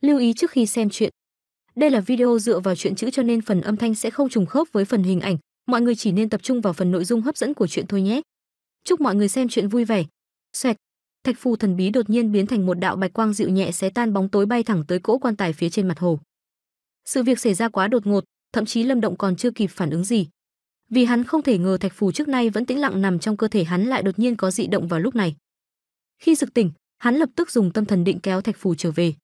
Lưu ý trước khi xem chuyện. Đây là video dựa vào chuyện chữ cho nên phần âm thanh sẽ không trùng khớp với phần hình ảnh, mọi người chỉ nên tập trung vào phần nội dung hấp dẫn của chuyện thôi nhé. Chúc mọi người xem chuyện vui vẻ. Xoẹt. Thạch phù thần bí đột nhiên biến thành một đạo bạch quang dịu nhẹ xé tan bóng tối bay thẳng tới cỗ quan tài phía trên mặt hồ. Sự việc xảy ra quá đột ngột, thậm chí Lâm Động còn chưa kịp phản ứng gì. Vì hắn không thể ngờ thạch phù trước nay vẫn tĩnh lặng nằm trong cơ thể hắn lại đột nhiên có dị động vào lúc này. Khi sực tỉnh, hắn lập tức dùng tâm thần định kéo thạch phù trở về.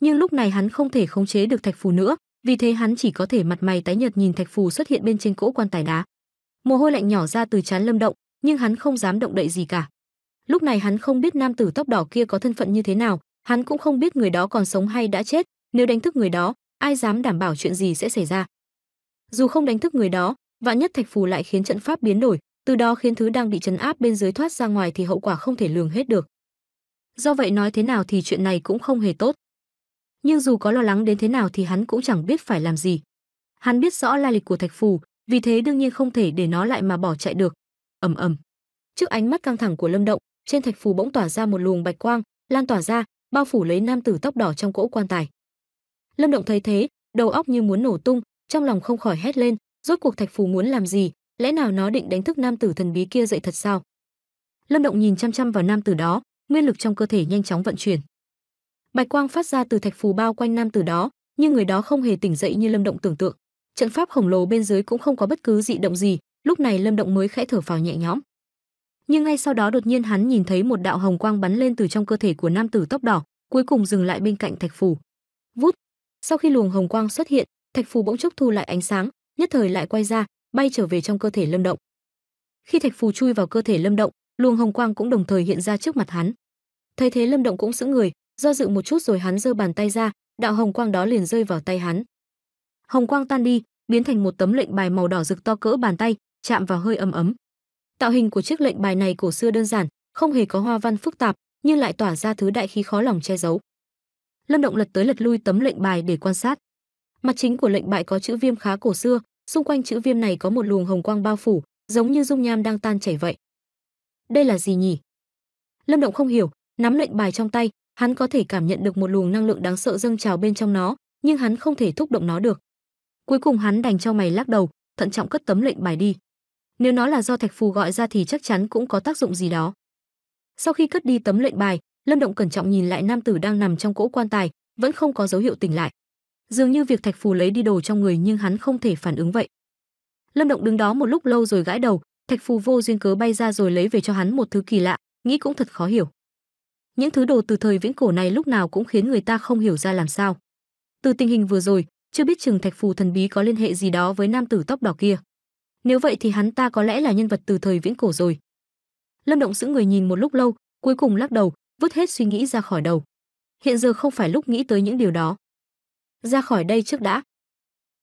Nhưng lúc này hắn không thể khống chế được thạch phù nữa, vì thế hắn chỉ có thể mặt mày tái nhợt nhìn thạch phù xuất hiện bên trên cỗ quan tài đá. Mồ hôi lạnh nhỏ ra từ trán Lâm Động, nhưng hắn không dám động đậy gì cả. Lúc này hắn không biết nam tử tóc đỏ kia có thân phận như thế nào, hắn cũng không biết người đó còn sống hay đã chết, nếu đánh thức người đó, ai dám đảm bảo chuyện gì sẽ xảy ra. Dù không đánh thức người đó, vạn nhất thạch phù lại khiến trận pháp biến đổi, từ đó khiến thứ đang bị trấn áp bên dưới thoát ra ngoài thì hậu quả không thể lường hết được. Do vậy nói thế nào thì chuyện này cũng không hề tốt. Nhưng dù có lo lắng đến thế nào thì hắn cũng chẳng biết phải làm gì. Hắn biết rõ lai lịch của thạch phù, vì thế đương nhiên không thể để nó lại mà bỏ chạy được. ầm ầm. Trước ánh mắt căng thẳng của Lâm Động, trên thạch phù bỗng tỏa ra một luồng bạch quang, lan tỏa ra, bao phủ lấy nam tử tóc đỏ trong cỗ quan tài. Lâm Động thấy thế, đầu óc như muốn nổ tung, trong lòng không khỏi hét lên, rốt cuộc thạch phù muốn làm gì, lẽ nào nó định đánh thức nam tử thần bí kia dậy thật sao? Lâm Động nhìn chăm chăm vào nam tử đó, nguyên lực trong cơ thể nhanh chóng vận chuyển. Bạch quang phát ra từ thạch phù bao quanh nam tử đó, nhưng người đó không hề tỉnh dậy như Lâm Động tưởng tượng. Trận pháp khổng lồ bên dưới cũng không có bất cứ dị động gì, lúc này Lâm Động mới khẽ thở phào nhẹ nhõm. Nhưng ngay sau đó đột nhiên hắn nhìn thấy một đạo hồng quang bắn lên từ trong cơ thể của nam tử tóc đỏ, cuối cùng dừng lại bên cạnh thạch phù. Vút. Sau khi luồng hồng quang xuất hiện, thạch phù bỗng chốc thu lại ánh sáng, nhất thời lại quay ra, bay trở về trong cơ thể Lâm Động. Khi thạch phù chui vào cơ thể Lâm Động, luồng hồng quang cũng đồng thời hiện ra trước mặt hắn. Thấy thế Lâm Động cũng sững người, do dự một chút rồi hắn giơ bàn tay ra, đạo hồng quang đó liền rơi vào tay hắn. Hồng quang tan đi, biến thành một tấm lệnh bài màu đỏ rực to cỡ bàn tay, chạm vào hơi ấm ấm. Tạo hình của chiếc lệnh bài này cổ xưa đơn giản, không hề có hoa văn phức tạp, nhưng lại tỏa ra thứ đại khí khó lòng che giấu. Lâm Động lật tới lật lui tấm lệnh bài để quan sát. Mặt chính của lệnh bài có chữ viêm khá cổ xưa, xung quanh chữ viêm này có một luồng hồng quang bao phủ, giống như dung nham đang tan chảy vậy. Đây là gì nhỉ? Lâm Động không hiểu, nắm lệnh bài trong tay, hắn có thể cảm nhận được một luồng năng lượng đáng sợ dâng trào bên trong nó, nhưng hắn không thể thúc động nó được. Cuối cùng hắn đành cho mày lắc đầu, thận trọng cất tấm lệnh bài đi. Nếu nó là do thạch phù gọi ra thì chắc chắn cũng có tác dụng gì đó. Sau khi cất đi tấm lệnh bài, Lâm Động cẩn trọng nhìn lại nam tử đang nằm trong cỗ quan tài, vẫn không có dấu hiệu tỉnh lại. Dường như việc thạch phù lấy đi đồ trong người nhưng hắn không thể phản ứng vậy. Lâm Động đứng đó một lúc lâu rồi gãi đầu, thạch phù vô duyên cớ bay ra rồi lấy về cho hắn một thứ kỳ lạ, nghĩ cũng thật khó hiểu. Những thứ đồ từ thời viễn cổ này lúc nào cũng khiến người ta không hiểu ra làm sao. Từ tình hình vừa rồi, chưa biết chừng thạch phù thần bí có liên hệ gì đó với nam tử tóc đỏ kia. Nếu vậy thì hắn ta có lẽ là nhân vật từ thời viễn cổ rồi. Lâm Động giữ người nhìn một lúc lâu, cuối cùng lắc đầu, vứt hết suy nghĩ ra khỏi đầu. Hiện giờ không phải lúc nghĩ tới những điều đó. Ra khỏi đây trước đã.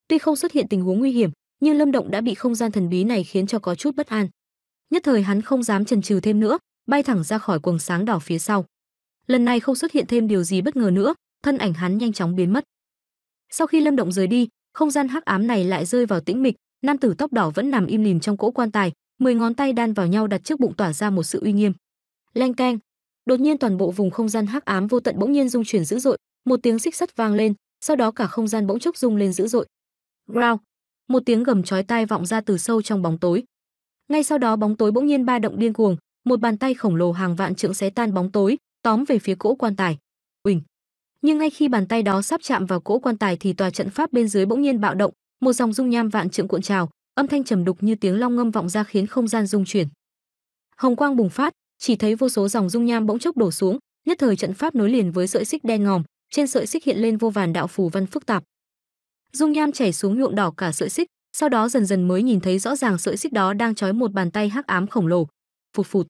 Tuy không xuất hiện tình huống nguy hiểm, nhưng Lâm Động đã bị không gian thần bí này khiến cho có chút bất an. Nhất thời hắn không dám chần chừ thêm nữa, bay thẳng ra khỏi quầng sáng đỏ phía sau. Lần này không xuất hiện thêm điều gì bất ngờ nữa, thân ảnh hắn nhanh chóng biến mất. Sau khi Lâm Động rời đi, không gian hắc ám này lại rơi vào tĩnh mịch, nam tử tóc đỏ vẫn nằm im lìm trong cỗ quan tài, mười ngón tay đan vào nhau đặt trước bụng tỏa ra một sự uy nghiêm. Leng keng, đột nhiên toàn bộ vùng không gian hắc ám vô tận bỗng nhiên rung chuyển dữ dội, một tiếng xích sắt vang lên, sau đó cả không gian bỗng chốc rung lên dữ dội. Growl, một tiếng gầm chói tai vọng ra từ sâu trong bóng tối. Ngay sau đó bóng tối bỗng nhiên ba động điên cuồng, một bàn tay khổng lồ hàng vạn trượng xé tan bóng tối, tóm về phía cỗ quan tài. Uỳnh. Nhưng ngay khi bàn tay đó sắp chạm vào cỗ quan tài thì tòa trận pháp bên dưới bỗng nhiên bạo động, một dòng dung nham vạn trượng cuộn trào, âm thanh trầm đục như tiếng long ngâm vọng ra khiến không gian rung chuyển. Hồng quang bùng phát, chỉ thấy vô số dòng dung nham bỗng chốc đổ xuống, nhất thời trận pháp nối liền với sợi xích đen ngòm, trên sợi xích hiện lên vô vàn đạo phù văn phức tạp. Dung nham chảy xuống nhuộm đỏ cả sợi xích, sau đó dần dần mới nhìn thấy rõ ràng sợi xích đó đang trói một bàn tay hắc ám khổng lồ. Phụt phụt.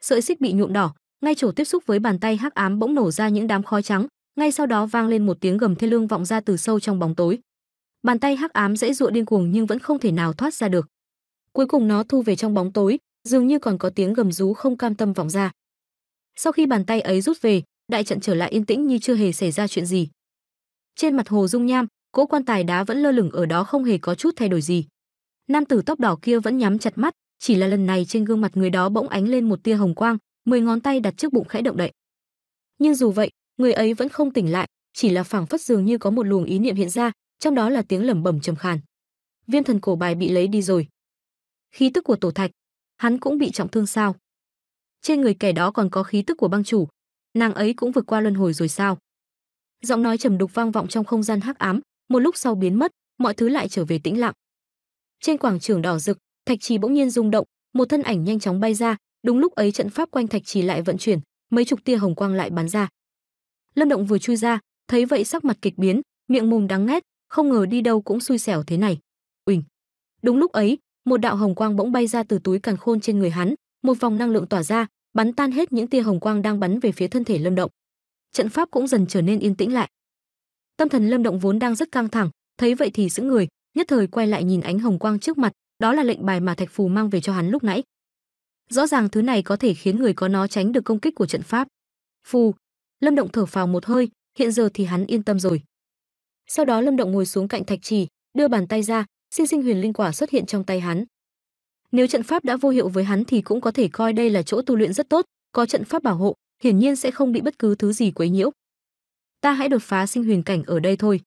Sợi xích bị nhuộm đỏ, ngay chỗ tiếp xúc với bàn tay hắc ám bỗng nổ ra những đám khói trắng, ngay sau đó vang lên một tiếng gầm thê lương vọng ra từ sâu trong bóng tối. Bàn tay hắc ám dễ dụa điên cuồng nhưng vẫn không thể nào thoát ra được. Cuối cùng nó thu về trong bóng tối, dường như còn có tiếng gầm rú không cam tâm vọng ra. Sau khi bàn tay ấy rút về, đại trận trở lại yên tĩnh như chưa hề xảy ra chuyện gì. Trên mặt hồ dung nham, cỗ quan tài đá vẫn lơ lửng ở đó không hề có chút thay đổi gì. Nam tử tóc đỏ kia vẫn nhắm chặt mắt, chỉ là lần này trên gương mặt người đó bỗng ánh lên một tia hồng quang, mười ngón tay đặt trước bụng khẽ động đậy. Nhưng dù vậy, người ấy vẫn không tỉnh lại, chỉ là phảng phất dường như có một luồng ý niệm hiện ra, trong đó là tiếng lẩm bẩm trầm khàn. Viêm thần cổ bài bị lấy đi rồi. Khí tức của tổ thạch, hắn cũng bị trọng thương sao? Trên người kẻ đó còn có khí tức của băng chủ, nàng ấy cũng vượt qua luân hồi rồi sao? Giọng nói trầm đục vang vọng trong không gian hắc ám, một lúc sau biến mất, mọi thứ lại trở về tĩnh lặng. Trên quảng trường đỏ rực, thạch trì bỗng nhiên rung động, một thân ảnh nhanh chóng bay ra, đúng lúc ấy trận pháp quanh thạch trì lại vận chuyển, mấy chục tia hồng quang lại bắn ra. Lâm Động vừa chui ra, thấy vậy sắc mặt kịch biến, miệng mồm đắng ngét, không ngờ đi đâu cũng xui xẻo thế này. Uỳnh. Đúng lúc ấy, một đạo hồng quang bỗng bay ra từ túi càn khôn trên người hắn, một vòng năng lượng tỏa ra, bắn tan hết những tia hồng quang đang bắn về phía thân thể Lâm Động. Trận pháp cũng dần trở nên yên tĩnh lại. Tâm thần Lâm Động vốn đang rất căng thẳng, thấy vậy thì sững người, nhất thời quay lại nhìn ánh hồng quang trước mặt, đó là lệnh bài mà Thạch Phù mang về cho hắn lúc nãy. Rõ ràng thứ này có thể khiến người có nó tránh được công kích của trận pháp. Phù, Lâm Động thở phào một hơi, hiện giờ thì hắn yên tâm rồi. Sau đó Lâm Động ngồi xuống cạnh thạch trì, đưa bàn tay ra, sinh sinh huyền linh quả xuất hiện trong tay hắn. Nếu trận pháp đã vô hiệu với hắn thì cũng có thể coi đây là chỗ tu luyện rất tốt, có trận pháp bảo hộ, hiển nhiên sẽ không bị bất cứ thứ gì quấy nhiễu. Ta hãy đột phá sinh huyền cảnh ở đây thôi.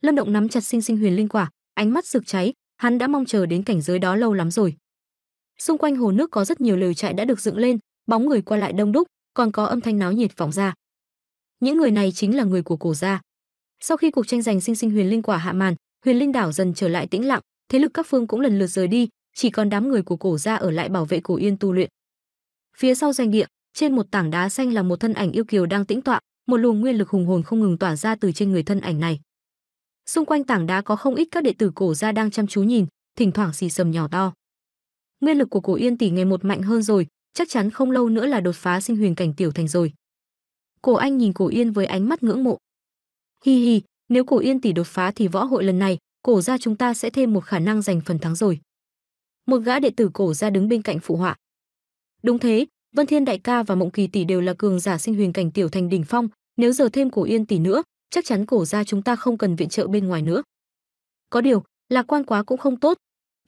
Lâm Động nắm chặt sinh sinh huyền linh quả, ánh mắt rực cháy, hắn đã mong chờ đến cảnh giới đó lâu lắm rồi. Xung quanh hồ nước có rất nhiều lều trại đã được dựng lên, bóng người qua lại đông đúc, còn có âm thanh náo nhiệt vọng ra. Những người này chính là người của cổ gia. Sau khi cuộc tranh giành sinh sinh huyền linh quả hạ màn, huyền linh đảo dần trở lại tĩnh lặng, thế lực các phương cũng lần lượt rời đi, chỉ còn đám người của cổ gia ở lại bảo vệ cổ yên tu luyện. Phía sau doanh địa, trên một tảng đá xanh là một thân ảnh yêu kiều đang tĩnh tọa, một luồng nguyên lực hùng hồn không ngừng tỏa ra từ trên người thân ảnh này. Xung quanh tảng đá có không ít các đệ tử cổ gia đang chăm chú nhìn, thỉnh thoảng xì sầm nhỏ to. Nguyên lực của cổ Yên tỷ ngày một mạnh hơn rồi, chắc chắn không lâu nữa là đột phá sinh huyền cảnh tiểu thành rồi. Cổ Anh nhìn Cổ Yên với ánh mắt ngưỡng mộ. Hi hi, nếu Cổ Yên tỷ đột phá thì võ hội lần này, cổ gia chúng ta sẽ thêm một khả năng giành phần thắng rồi. Một gã đệ tử cổ gia đứng bên cạnh phụ họa. Đúng thế, Vân Thiên đại ca và Mộng Kỳ tỷ đều là cường giả sinh huyền cảnh tiểu thành đỉnh phong, nếu giờ thêm Cổ Yên tỷ nữa, chắc chắn cổ gia chúng ta không cần viện trợ bên ngoài nữa. Có điều, lạc quan quá cũng không tốt,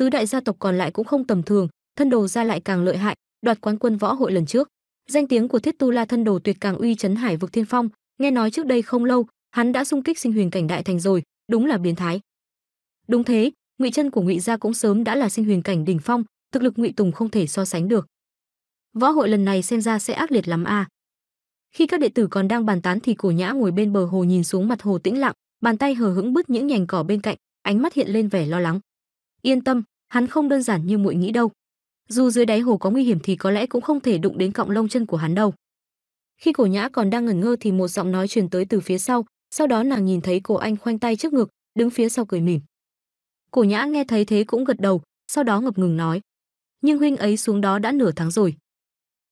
tứ đại gia tộc còn lại cũng không tầm thường, thân đồ gia lại càng lợi hại, đoạt quán quân võ hội lần trước. Danh tiếng của Thiết Tu La thân đồ tuyệt càng uy chấn hải vực thiên phong, nghe nói trước đây không lâu, hắn đã xung kích sinh huyền cảnh đại thành rồi, đúng là biến thái. Đúng thế, ngụy chân của ngụy gia cũng sớm đã là sinh huyền cảnh đỉnh phong, thực lực ngụy tùng không thể so sánh được. Võ hội lần này xem ra sẽ ác liệt lắm a. Khi các đệ tử còn đang bàn tán thì Cổ Nhã ngồi bên bờ hồ nhìn xuống mặt hồ tĩnh lặng, bàn tay hờ hững bứt những nhành cỏ bên cạnh, ánh mắt hiện lên vẻ lo lắng. Yên tâm, hắn không đơn giản như muội nghĩ đâu. Dù dưới đáy hồ có nguy hiểm thì có lẽ cũng không thể đụng đến cọng lông chân của hắn đâu. Khi Cổ Nhã còn đang ngẩn ngơ thì một giọng nói truyền tới từ phía sau, sau đó nàng nhìn thấy Cổ Anh khoanh tay trước ngực, đứng phía sau cười mỉm. Cổ Nhã nghe thấy thế cũng gật đầu, sau đó ngập ngừng nói: "Nhưng huynh ấy xuống đó đã nửa tháng rồi.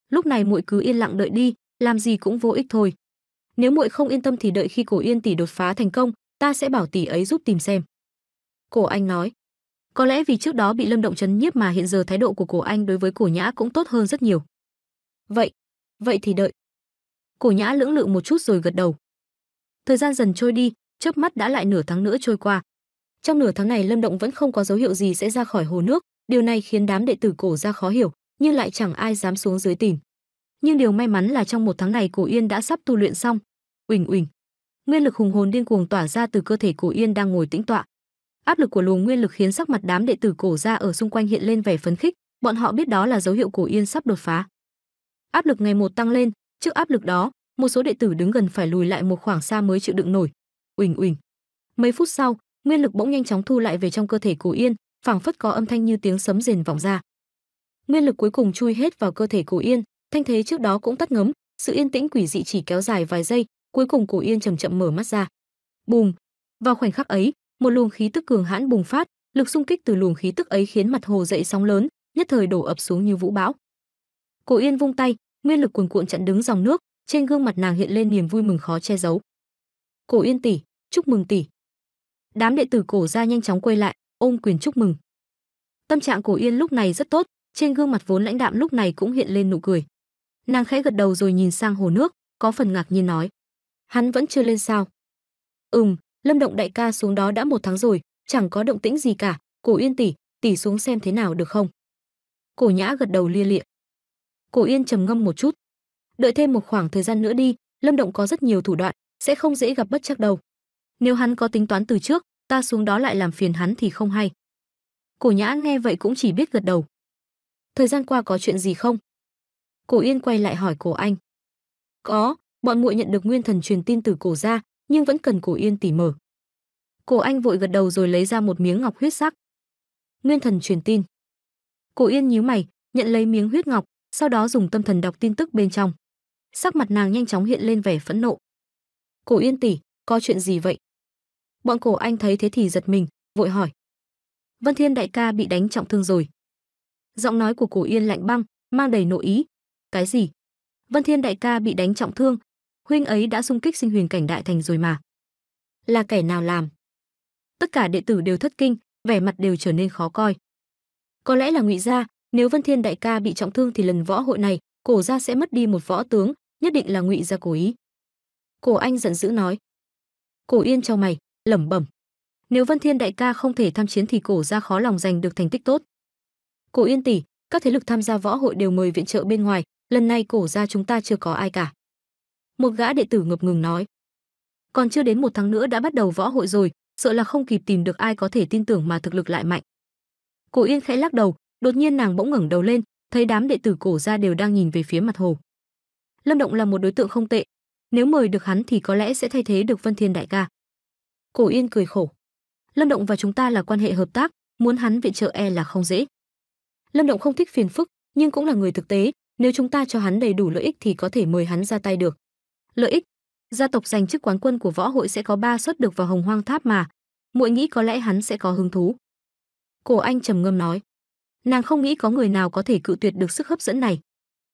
Lúc này muội cứ yên lặng đợi đi, làm gì cũng vô ích thôi. Nếu muội không yên tâm thì đợi khi Cổ Yên tỷ đột phá thành công, ta sẽ bảo tỷ ấy giúp tìm xem." Cổ Anh nói. Có lẽ vì trước đó bị Lâm Động chấn nhiếp mà hiện giờ thái độ của Cổ Anh đối với Cổ Nhã cũng tốt hơn rất nhiều. Vậy, vậy thì đợi. Cổ Nhã lưỡng lự một chút rồi gật đầu. Thời gian dần trôi đi, chớp mắt đã lại nửa tháng nữa trôi qua. Trong nửa tháng này Lâm Động vẫn không có dấu hiệu gì sẽ ra khỏi hồ nước, điều này khiến đám đệ tử cổ ra khó hiểu, nhưng lại chẳng ai dám xuống dưới tìm. Nhưng điều may mắn là trong một tháng này Cổ Yên đã sắp tu luyện xong. Uỳnh uỳnh. Nguyên lực hùng hồn điên cuồng tỏa ra từ cơ thể Cổ Yên đang ngồi tĩnh tọa. Áp lực của luồng nguyên lực khiến sắc mặt đám đệ tử cổ ra ở xung quanh hiện lên vẻ phấn khích, bọn họ biết đó là dấu hiệu Cổ Yên sắp đột phá. Áp lực ngày một tăng lên, trước áp lực đó, một số đệ tử đứng gần phải lùi lại một khoảng xa mới chịu đựng nổi. Uỳnh uỳnh. Mấy phút sau, nguyên lực bỗng nhanh chóng thu lại về trong cơ thể Cổ Yên, phảng phất có âm thanh như tiếng sấm rền vọng ra. Nguyên lực cuối cùng chui hết vào cơ thể Cổ Yên, thanh thế trước đó cũng tắt ngấm, sự yên tĩnh quỷ dị chỉ kéo dài vài giây, cuối cùng Cổ Yên chậm chậm mở mắt ra. Bùm! Vào khoảnh khắc ấy, một luồng khí tức cường hãn bùng phát, lực xung kích từ luồng khí tức ấy khiến mặt hồ dậy sóng lớn, nhất thời đổ ập xuống như vũ bão. Cổ Yên vung tay, nguyên lực cuồn cuộn chặn đứng dòng nước, trên gương mặt nàng hiện lên niềm vui mừng khó che giấu. "Cổ Yên tỷ, chúc mừng tỷ." Đám đệ tử cổ gia nhanh chóng quay lại, ôm quyền chúc mừng. Tâm trạng Cổ Yên lúc này rất tốt, trên gương mặt vốn lãnh đạm lúc này cũng hiện lên nụ cười. Nàng khẽ gật đầu rồi nhìn sang hồ nước, có phần ngạc nhiên nói: "Hắn vẫn chưa lên sao?" "Ừm, Lâm Động đại ca xuống đó đã một tháng rồi, chẳng có động tĩnh gì cả, Cổ Yên tỷ, tỷ xuống xem thế nào được không?" Cổ Nhã gật đầu lia lịa. Cổ Yên trầm ngâm một chút. Đợi thêm một khoảng thời gian nữa đi, Lâm Động có rất nhiều thủ đoạn, sẽ không dễ gặp bất chắc đâu. Nếu hắn có tính toán từ trước, ta xuống đó lại làm phiền hắn thì không hay. Cổ Nhã nghe vậy cũng chỉ biết gật đầu. Thời gian qua có chuyện gì không? Cổ Yên quay lại hỏi Cổ Anh. Có, bọn muội nhận được nguyên thần truyền tin từ cổ gia, nhưng vẫn cần Cổ Yên tỉ mở. Cổ Anh vội gật đầu rồi lấy ra một miếng ngọc huyết sắc. Nguyên thần truyền tin. Cổ Yên nhíu mày, nhận lấy miếng huyết ngọc, sau đó dùng tâm thần đọc tin tức bên trong. Sắc mặt nàng nhanh chóng hiện lên vẻ phẫn nộ. "Cổ Yên tỷ, có chuyện gì vậy?" Bọn Cổ Anh thấy thế thì giật mình, vội hỏi. "Vân Thiên đại ca bị đánh trọng thương rồi." Giọng nói của Cổ Yên lạnh băng, mang đầy nội ý. "Cái gì? Vân Thiên đại ca bị đánh trọng thương? Huynh ấy đã xung kích sinh huyền cảnh đại thành rồi mà." "Là kẻ nào làm?" Tất cả đệ tử đều thất kinh, vẻ mặt đều trở nên khó coi. Có lẽ là Ngụy gia, nếu Vân Thiên đại ca bị trọng thương thì lần võ hội này, cổ gia sẽ mất đi một võ tướng, nhất định là Ngụy gia cố ý. Cổ Anh giận dữ nói. Cổ Yên cho mày, lẩm bẩm. Nếu Vân Thiên đại ca không thể tham chiến thì cổ gia khó lòng giành được thành tích tốt. Cổ Yên tỷ, các thế lực tham gia võ hội đều mời viện trợ bên ngoài, lần này cổ gia chúng ta chưa có ai cả. Một gã đệ tử ngập ngừng nói. Còn chưa đến một tháng nữa đã bắt đầu võ hội rồi, sợ là không kịp tìm được ai có thể tin tưởng mà thực lực lại mạnh. Cổ Yên khẽ lắc đầu, đột nhiên nàng bỗng ngẩng đầu lên, thấy đám đệ tử cổ gia đều đang nhìn về phía mặt hồ. Lâm Động là một đối tượng không tệ, nếu mời được hắn thì có lẽ sẽ thay thế được Vân Thiên đại ca. Cổ Yên cười khổ. Lâm Động và chúng ta là quan hệ hợp tác, muốn hắn viện trợ e là không dễ. Lâm Động không thích phiền phức, nhưng cũng là người thực tế, nếu chúng ta cho hắn đầy đủ lợi ích thì có thể mời hắn ra tay được. Lợi ích? Gia tộc giành chức quán quân của võ hội sẽ có ba suất được vào Hồng Hoang Tháp mà, muội nghĩ có lẽ hắn sẽ có hứng thú. Cổ Anh trầm ngâm nói. Nàng không nghĩ có người nào có thể cự tuyệt được sức hấp dẫn này.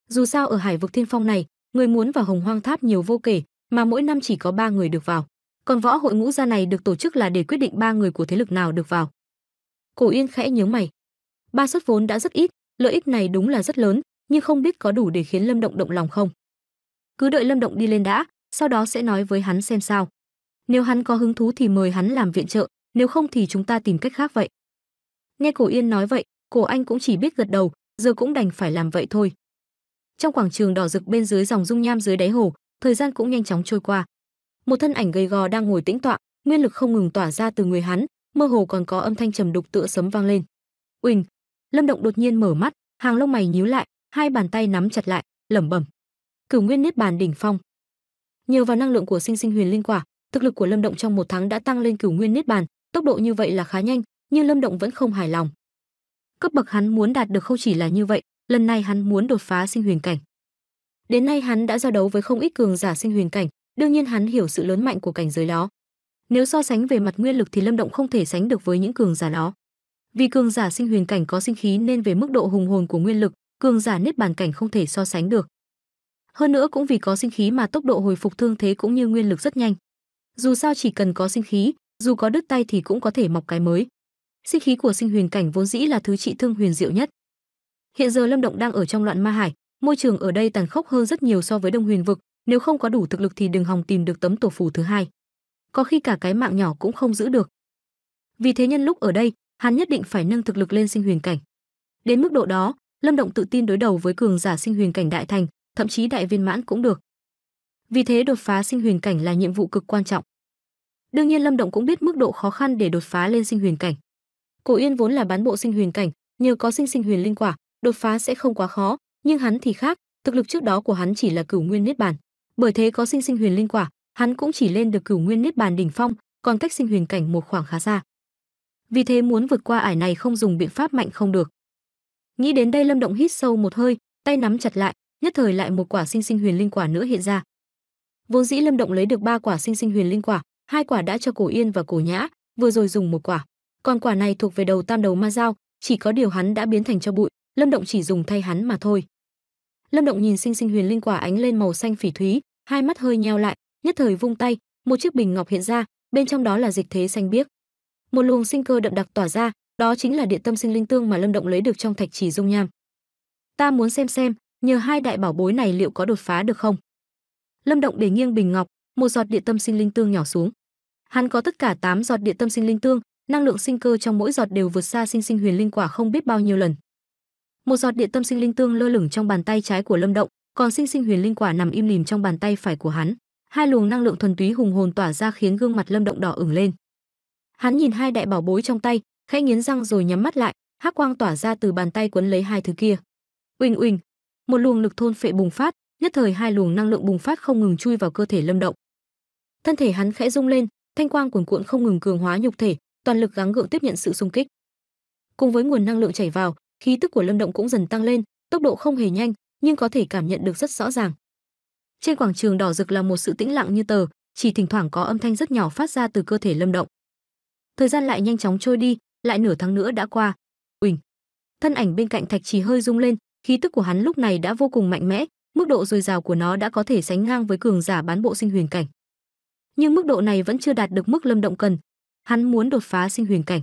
Dù sao ở Hải vực Thiên Phong này, người muốn vào Hồng Hoang Tháp nhiều vô kể, mà mỗi năm chỉ có ba người được vào. Còn võ hội ngũ gia này được tổ chức là để quyết định ba người của thế lực nào được vào. Cổ Yên khẽ nhướng mày. Ba suất vốn đã rất ít, lợi ích này đúng là rất lớn, nhưng không biết có đủ để khiến Lâm Động động lòng không. Cứ đợi Lâm Động đi lên đã, sau đó sẽ nói với hắn xem sao. Nếu hắn có hứng thú thì mời hắn làm viện trợ, nếu không thì chúng ta tìm cách khác vậy. Nghe Cổ Yên nói vậy, Cổ Anh cũng chỉ biết gật đầu, giờ cũng đành phải làm vậy thôi. Trong quảng trường đỏ rực bên dưới dòng dung nham dưới đáy hồ, thời gian cũng nhanh chóng trôi qua. Một thân ảnh gầy gò đang ngồi tĩnh tọa, nguyên lực không ngừng tỏa ra từ người hắn, mơ hồ còn có âm thanh trầm đục tựa sấm vang lên. Uỳnh, Lâm Động đột nhiên mở mắt, hàng lông mày nhíu lại, hai bàn tay nắm chặt lại, lẩm bẩm. Cửu Nguyên Niết Bàn đỉnh phong. Nhờ vào năng lượng của Sinh Sinh Huyền Linh Quả, thực lực của Lâm Động trong một tháng đã tăng lên Cửu Nguyên Niết Bàn, tốc độ như vậy là khá nhanh, nhưng Lâm Động vẫn không hài lòng. Cấp bậc hắn muốn đạt được không chỉ là như vậy, lần này hắn muốn đột phá sinh huyền cảnh. Đến nay hắn đã giao đấu với không ít cường giả sinh huyền cảnh, đương nhiên hắn hiểu sự lớn mạnh của cảnh giới đó. Nếu so sánh về mặt nguyên lực thì Lâm Động không thể sánh được với những cường giả đó. Vì cường giả sinh huyền cảnh có sinh khí nên về mức độ hùng hồn của nguyên lực, cường giả niết bàn cảnh không thể so sánh được. Hơn nữa cũng vì có sinh khí mà tốc độ hồi phục thương thế cũng như nguyên lực rất nhanh. Dù sao chỉ cần có sinh khí, dù có đứt tay thì cũng có thể mọc cái mới. Sinh khí của sinh huyền cảnh vốn dĩ là thứ trị thương huyền diệu nhất. Hiện giờ Lâm Động đang ở trong loạn ma hải, môi trường ở đây tàn khốc hơn rất nhiều so với Đông Huyền vực, nếu không có đủ thực lực thì đừng hòng tìm được tấm tổ phù thứ hai. Có khi cả cái mạng nhỏ cũng không giữ được. Vì thế nhân lúc ở đây, hắn nhất định phải nâng thực lực lên sinh huyền cảnh. Đến mức độ đó, Lâm Động tự tin đối đầu với cường giả sinh huyền cảnh đại thành, thậm chí đại viên mãn cũng được. Vì thế đột phá sinh huyền cảnh là nhiệm vụ cực quan trọng. Đương nhiên Lâm Động cũng biết mức độ khó khăn để đột phá lên sinh huyền cảnh. Cổ Yên vốn là bán bộ sinh huyền cảnh, nhờ có sinh sinh huyền linh quả, đột phá sẽ không quá khó, nhưng hắn thì khác, thực lực trước đó của hắn chỉ là cửu nguyên niết bàn. Bởi thế có sinh sinh huyền linh quả, hắn cũng chỉ lên được cửu nguyên niết bàn đỉnh phong, còn cách sinh huyền cảnh một khoảng khá xa. Vì thế muốn vượt qua ải này không dùng biện pháp mạnh không được. Nghĩ đến đây Lâm Động hít sâu một hơi, tay nắm chặt lại, nhất thời lại một quả sinh sinh huyền linh quả nữa hiện ra. Vốn dĩ Lâm Động lấy được ba quả sinh sinh huyền linh quả, hai quả đã cho Cổ Yên và Cổ Nhã, vừa rồi dùng một quả. Còn quả này thuộc về đầu tam đầu ma dao, chỉ có điều hắn đã biến thành cho bụi, Lâm Động chỉ dùng thay hắn mà thôi. Lâm Động nhìn sinh sinh huyền linh quả ánh lên màu xanh phỉ thúy, hai mắt hơi nheo lại, nhất thời vung tay, một chiếc bình ngọc hiện ra, bên trong đó là dịch thế xanh biếc. Một luồng sinh cơ đậm đặc tỏa ra, đó chính là điện tâm sinh linh tương mà Lâm Động lấy được trong thạch chỉ dung nham. Ta muốn xem xem, nhờ hai đại bảo bối này liệu có đột phá được không? Lâm Động để nghiêng bình ngọc, một giọt địa tâm sinh linh tương nhỏ xuống. Hắn có tất cả 8 giọt địa tâm sinh linh tương, năng lượng sinh cơ trong mỗi giọt đều vượt xa sinh sinh huyền linh quả không biết bao nhiêu lần. Một giọt địa tâm sinh linh tương lơ lửng trong bàn tay trái của Lâm Động, còn sinh sinh huyền linh quả nằm im lìm trong bàn tay phải của hắn. Hai luồng năng lượng thuần túy hùng hồn tỏa ra khiến gương mặt Lâm Động đỏ ửng lên. Hắn nhìn hai đại bảo bối trong tay, khẽ nghiến răng rồi nhắm mắt lại, hắc quang tỏa ra từ bàn tay quấn lấy hai thứ kia. Uỳnh uỳnh, một luồng lực thôn phệ bùng phát, nhất thời hai luồng năng lượng bùng phát không ngừng chui vào cơ thể Lâm Động. Thân thể hắn khẽ rung lên, thanh quang cuồn cuộn không ngừng cường hóa nhục thể, toàn lực gắng gượng tiếp nhận sự xung kích. Cùng với nguồn năng lượng chảy vào, khí tức của Lâm Động cũng dần tăng lên, tốc độ không hề nhanh, nhưng có thể cảm nhận được rất rõ ràng. Trên quảng trường đỏ rực là một sự tĩnh lặng như tờ, chỉ thỉnh thoảng có âm thanh rất nhỏ phát ra từ cơ thể Lâm Động. Thời gian lại nhanh chóng trôi đi, lại nửa tháng nữa đã qua. Uỳnh. Thân ảnh bên cạnh Thạch Trì hơi rung lên, khí tức của hắn lúc này đã vô cùng mạnh mẽ, mức độ dồi dào của nó đã có thể sánh ngang với cường giả bán bộ sinh huyền cảnh. Nhưng mức độ này vẫn chưa đạt được mức Lâm Động cần. Hắn muốn đột phá sinh huyền cảnh.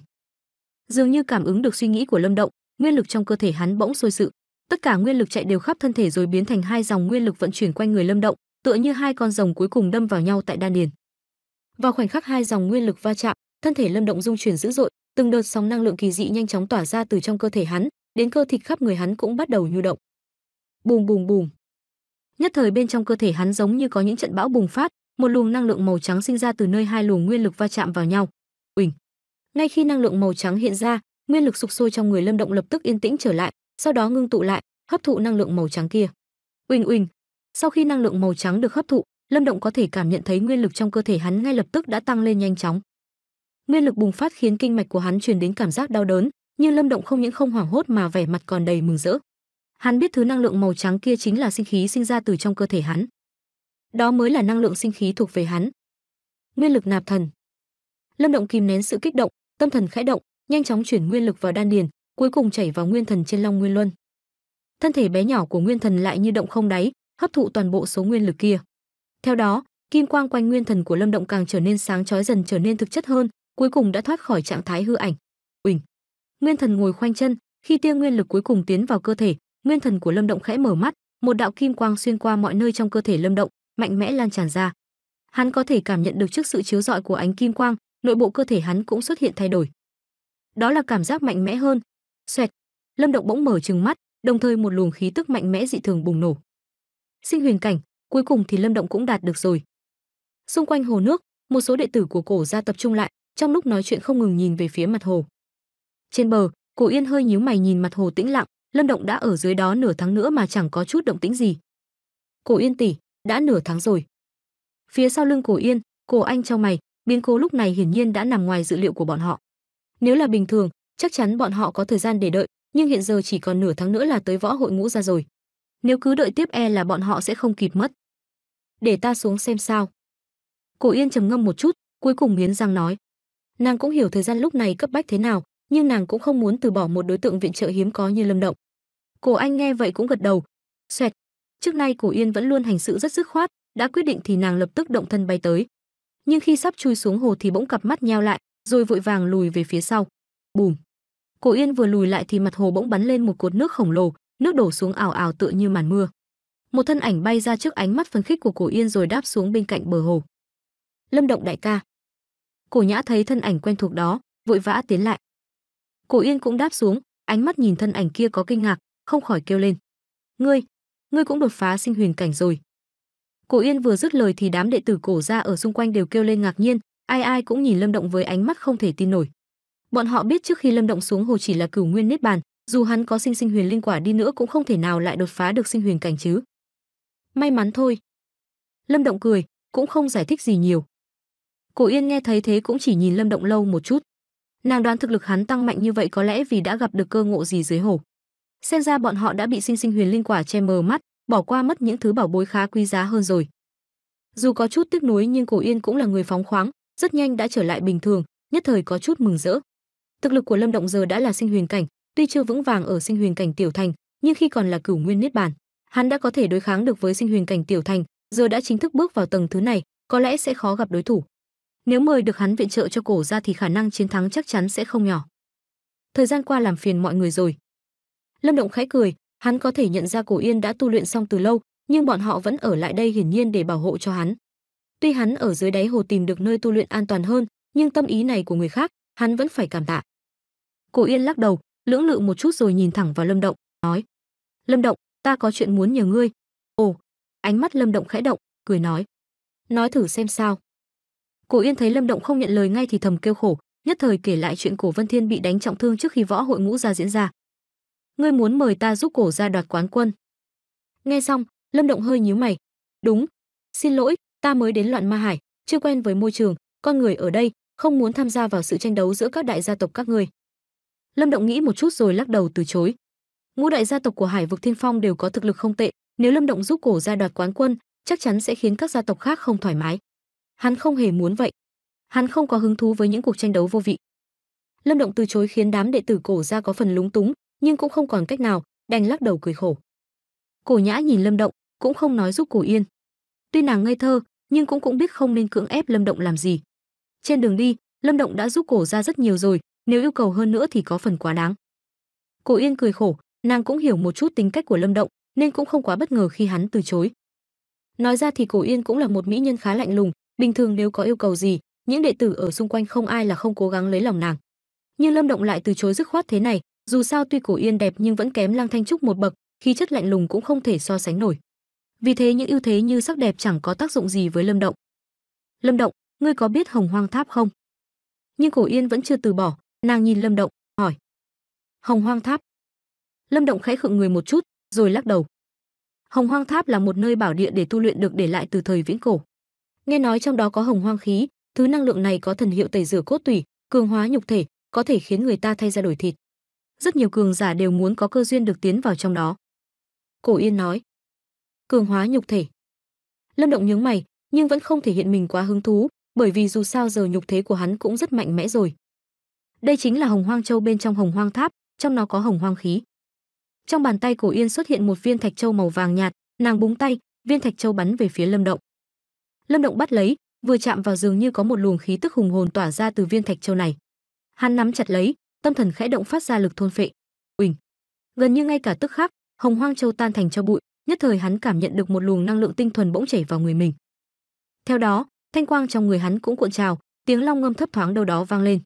Dường như cảm ứng được suy nghĩ của Lâm Động, nguyên lực trong cơ thể hắn bỗng sôi sự. Tất cả nguyên lực chạy đều khắp thân thể rồi biến thành hai dòng nguyên lực vận chuyển quanh người Lâm Động, tựa như hai con rồng cuối cùng đâm vào nhau tại đan điền. Vào khoảnh khắc hai dòng nguyên lực va chạm, thân thể Lâm Động rung chuyển dữ dội, từng đợt sóng năng lượng kỳ dị nhanh chóng tỏa ra từ trong cơ thể hắn, đến cơ thịt khắp người hắn cũng bắt đầu nhu động. Bùm bùm bùm. Nhất thời bên trong cơ thể hắn giống như có những trận bão bùng phát, một luồng năng lượng màu trắng sinh ra từ nơi hai luồng nguyên lực va chạm vào nhau. Uỳnh. Ngay khi năng lượng màu trắng hiện ra, nguyên lực sục sôi trong người Lâm Động lập tức yên tĩnh trở lại, sau đó ngưng tụ lại, hấp thụ năng lượng màu trắng kia. Uỳnh uỳnh. Sau khi năng lượng màu trắng được hấp thụ, Lâm Động có thể cảm nhận thấy nguyên lực trong cơ thể hắn ngay lập tức đã tăng lên nhanh chóng. Nguyên lực bùng phát khiến kinh mạch của hắn truyền đến cảm giác đau đớn, nhưng Lâm Động không những không hoảng hốt mà vẻ mặt còn đầy mừng rỡ. Hắn biết thứ năng lượng màu trắng kia chính là sinh khí sinh ra từ trong cơ thể hắn. Đó mới là năng lượng sinh khí thuộc về hắn. Nguyên lực nạp thần. Lâm Động kìm nén sự kích động, tâm thần khẽ động, nhanh chóng chuyển nguyên lực vào đan điền, cuối cùng chảy vào nguyên thần trên Long Nguyên Luân. Thân thể bé nhỏ của nguyên thần lại như động không đáy, hấp thụ toàn bộ số nguyên lực kia. Theo đó, kim quang quanh nguyên thần của Lâm Động càng trở nên sáng chói dần trở nên thực chất hơn, cuối cùng đã thoát khỏi trạng thái hư ảnh. Nguyên thần ngồi khoanh chân, khi tia nguyên lực cuối cùng tiến vào cơ thể, nguyên thần của Lâm Động khẽ mở mắt, một đạo kim quang xuyên qua mọi nơi trong cơ thể Lâm Động, mạnh mẽ lan tràn ra. Hắn có thể cảm nhận được trước sự chiếu rọi của ánh kim quang, nội bộ cơ thể hắn cũng xuất hiện thay đổi. Đó là cảm giác mạnh mẽ hơn. Xoẹt, Lâm Động bỗng mở trừng mắt, đồng thời một luồng khí tức mạnh mẽ dị thường bùng nổ. Sinh huyền cảnh, cuối cùng thì Lâm Động cũng đạt được rồi. Xung quanh hồ nước, một số đệ tử của cổ gia tập trung lại, trong lúc nói chuyện không ngừng nhìn về phía mặt hồ. Trên bờ, Cổ Yên hơi nhíu mày nhìn mặt hồ tĩnh lặng, Lâm Động đã ở dưới đó nửa tháng nữa mà chẳng có chút động tĩnh gì. Cổ Yên tỷ, đã nửa tháng rồi. Phía sau lưng Cổ Yên, Cổ Anh trong mày, biến cố lúc này hiển nhiên đã nằm ngoài dự liệu của bọn họ. Nếu là bình thường, chắc chắn bọn họ có thời gian để đợi, nhưng hiện giờ chỉ còn nửa tháng nữa là tới võ hội ngũ ra rồi. Nếu cứ đợi tiếp e là bọn họ sẽ không kịp mất. Để ta xuống xem sao. Cổ Yên trầm ngâm một chút, cuối cùng nghiến răng nói. Nàng cũng hiểu thời gian lúc này cấp bách thế nào, nhưng nàng cũng không muốn từ bỏ một đối tượng viện trợ hiếm có như Lâm Động. Cổ Anh nghe vậy cũng gật đầu. Xoẹt. Trước nay Cổ Yên vẫn luôn hành sự rất dứt khoát, đã quyết định thì nàng lập tức động thân bay tới. Nhưng khi sắp chui xuống hồ thì bỗng cặp mắt nheo lại, rồi vội vàng lùi về phía sau. Bùm. Cổ Yên vừa lùi lại thì mặt hồ bỗng bắn lên một cột nước khổng lồ, nước đổ xuống ảo ảo tựa như màn mưa. Một thân ảnh bay ra trước ánh mắt phấn khích của Cổ Yên rồi đáp xuống bên cạnh bờ hồ. Lâm Động đại ca. Cổ Nhã thấy thân ảnh quen thuộc đó, vội vã tiến lại. Cổ Yên cũng đáp xuống, ánh mắt nhìn thân ảnh kia có kinh ngạc, không khỏi kêu lên: "Ngươi, ngươi cũng đột phá sinh huyền cảnh rồi?" Cổ Yên vừa dứt lời thì đám đệ tử cổ gia ở xung quanh đều kêu lên ngạc nhiên, ai ai cũng nhìn Lâm Động với ánh mắt không thể tin nổi. Bọn họ biết trước khi Lâm Động xuống hồ chỉ là cửu nguyên niết bàn, dù hắn có sinh sinh huyền linh quả đi nữa cũng không thể nào lại đột phá được sinh huyền cảnh chứ. May mắn thôi. Lâm Động cười, cũng không giải thích gì nhiều. Cổ Yên nghe thấy thế cũng chỉ nhìn Lâm Động lâu một chút. Nàng đoán thực lực hắn tăng mạnh như vậy có lẽ vì đã gặp được cơ ngộ gì dưới hồ. Xem ra bọn họ đã bị sinh sinh huyền linh quả che mờ mắt, bỏ qua mất những thứ bảo bối khá quý giá hơn rồi. Dù có chút tiếc nuối nhưng Cổ Yên cũng là người phóng khoáng, rất nhanh đã trở lại bình thường, nhất thời có chút mừng rỡ. Thực lực của Lâm Động giờ đã là sinh huyền cảnh, tuy chưa vững vàng ở sinh huyền cảnh tiểu thành, nhưng khi còn là cửu nguyên niết bàn, hắn đã có thể đối kháng được với sinh huyền cảnh tiểu thành, giờ đã chính thức bước vào tầng thứ này, có lẽ sẽ khó gặp đối thủ. Nếu mời được hắn viện trợ cho cổ ra thì khả năng chiến thắng chắc chắn sẽ không nhỏ. Thời gian qua làm phiền mọi người rồi. Lâm Động khẽ cười, hắn có thể nhận ra Cổ Yên đã tu luyện xong từ lâu, nhưng bọn họ vẫn ở lại đây hiển nhiên để bảo hộ cho hắn. Tuy hắn ở dưới đáy hồ tìm được nơi tu luyện an toàn hơn, nhưng tâm ý này của người khác, hắn vẫn phải cảm tạ. Cổ Yên lắc đầu, lưỡng lự một chút rồi nhìn thẳng vào Lâm Động, nói: "Lâm Động, ta có chuyện muốn nhờ ngươi." Ồ, ánh mắt Lâm Động khẽ động, cười nói: nói thử xem sao. Cổ Yên thấy Lâm Động không nhận lời ngay thì thầm kêu khổ, nhất thời kể lại chuyện Cổ Vân Thiên bị đánh trọng thương trước khi võ hội ngũ gia diễn ra. Ngươi muốn mời ta giúp cổ gia đoạt quán quân? Nghe xong, Lâm Động hơi nhíu mày. Đúng, xin lỗi, ta mới đến Loạn Ma Hải, chưa quen với môi trường, con người ở đây, không muốn tham gia vào sự tranh đấu giữa các đại gia tộc các ngươi. Lâm Động nghĩ một chút rồi lắc đầu từ chối. Ngũ đại gia tộc của Hải vực Thiên Phong đều có thực lực không tệ, nếu Lâm Động giúp cổ gia đoạt quán quân, chắc chắn sẽ khiến các gia tộc khác không thoải mái. Hắn không hề muốn vậy. Hắn không có hứng thú với những cuộc tranh đấu vô vị. Lâm Động từ chối khiến đám đệ tử cổ gia có phần lúng túng, nhưng cũng không còn cách nào, đành lắc đầu cười khổ. Cổ Nhã nhìn Lâm Động, cũng không nói giúp Cổ Yên. Tuy nàng ngây thơ, nhưng cũng cũng biết không nên cưỡng ép Lâm Động làm gì. Trên đường đi, Lâm Động đã giúp Cổ gia rất nhiều rồi, nếu yêu cầu hơn nữa thì có phần quá đáng. Cổ Yên cười khổ, nàng cũng hiểu một chút tính cách của Lâm Động, nên cũng không quá bất ngờ khi hắn từ chối. Nói ra thì Cổ Yên cũng là một mỹ nhân khá lạnh lùng, bình thường nếu có yêu cầu gì, những đệ tử ở xung quanh không ai là không cố gắng lấy lòng nàng. Nhưng Lâm Động lại từ chối dứt khoát thế này, dù sao tuy Cổ Yên đẹp nhưng vẫn kém Lăng Thanh Trúc một bậc, khí chất lạnh lùng cũng không thể so sánh nổi. Vì thế những ưu thế như sắc đẹp chẳng có tác dụng gì với Lâm Động. Lâm Động, ngươi có biết Hồng Hoang Tháp không? Nhưng Cổ Yên vẫn chưa từ bỏ, nàng nhìn Lâm Động, hỏi. Hồng Hoang Tháp. Lâm Động khẽ khựng người một chút, rồi lắc đầu. Hồng Hoang Tháp là một nơi bảo địa để tu luyện được để lại từ thời viễn cổ. Nghe nói trong đó có hồng hoang khí, thứ năng lượng này có thần hiệu tẩy rửa cốt tủy, cường hóa nhục thể, có thể khiến người ta thay ra đổi thịt. Rất nhiều cường giả đều muốn có cơ duyên được tiến vào trong đó. Cổ Yên nói. Cường hóa nhục thể. Lâm Động nhướng mày, nhưng vẫn không thể hiện mình quá hứng thú, bởi vì dù sao giờ nhục thế của hắn cũng rất mạnh mẽ rồi. Đây chính là Hồng Hoang Châu bên trong Hồng Hoang Tháp, trong nó có hồng hoang khí. Trong bàn tay Cổ Yên xuất hiện một viên thạch châu màu vàng nhạt, nàng búng tay, viên thạch châu bắn về phía Lâm Động. Lâm Động bắt lấy, vừa chạm vào dường như có một luồng khí tức hùng hồn tỏa ra từ viên thạch châu này. Hắn nắm chặt lấy, tâm thần khẽ động phát ra lực thôn phệ. Uỳnh. Gần như ngay cả tức khắc, Hồng Hoang Châu tan thành cho bụi, nhất thời hắn cảm nhận được một luồng năng lượng tinh thuần bỗng chảy vào người mình. Theo đó, thanh quang trong người hắn cũng cuộn trào, tiếng long ngâm thấp thoáng đâu đó vang lên.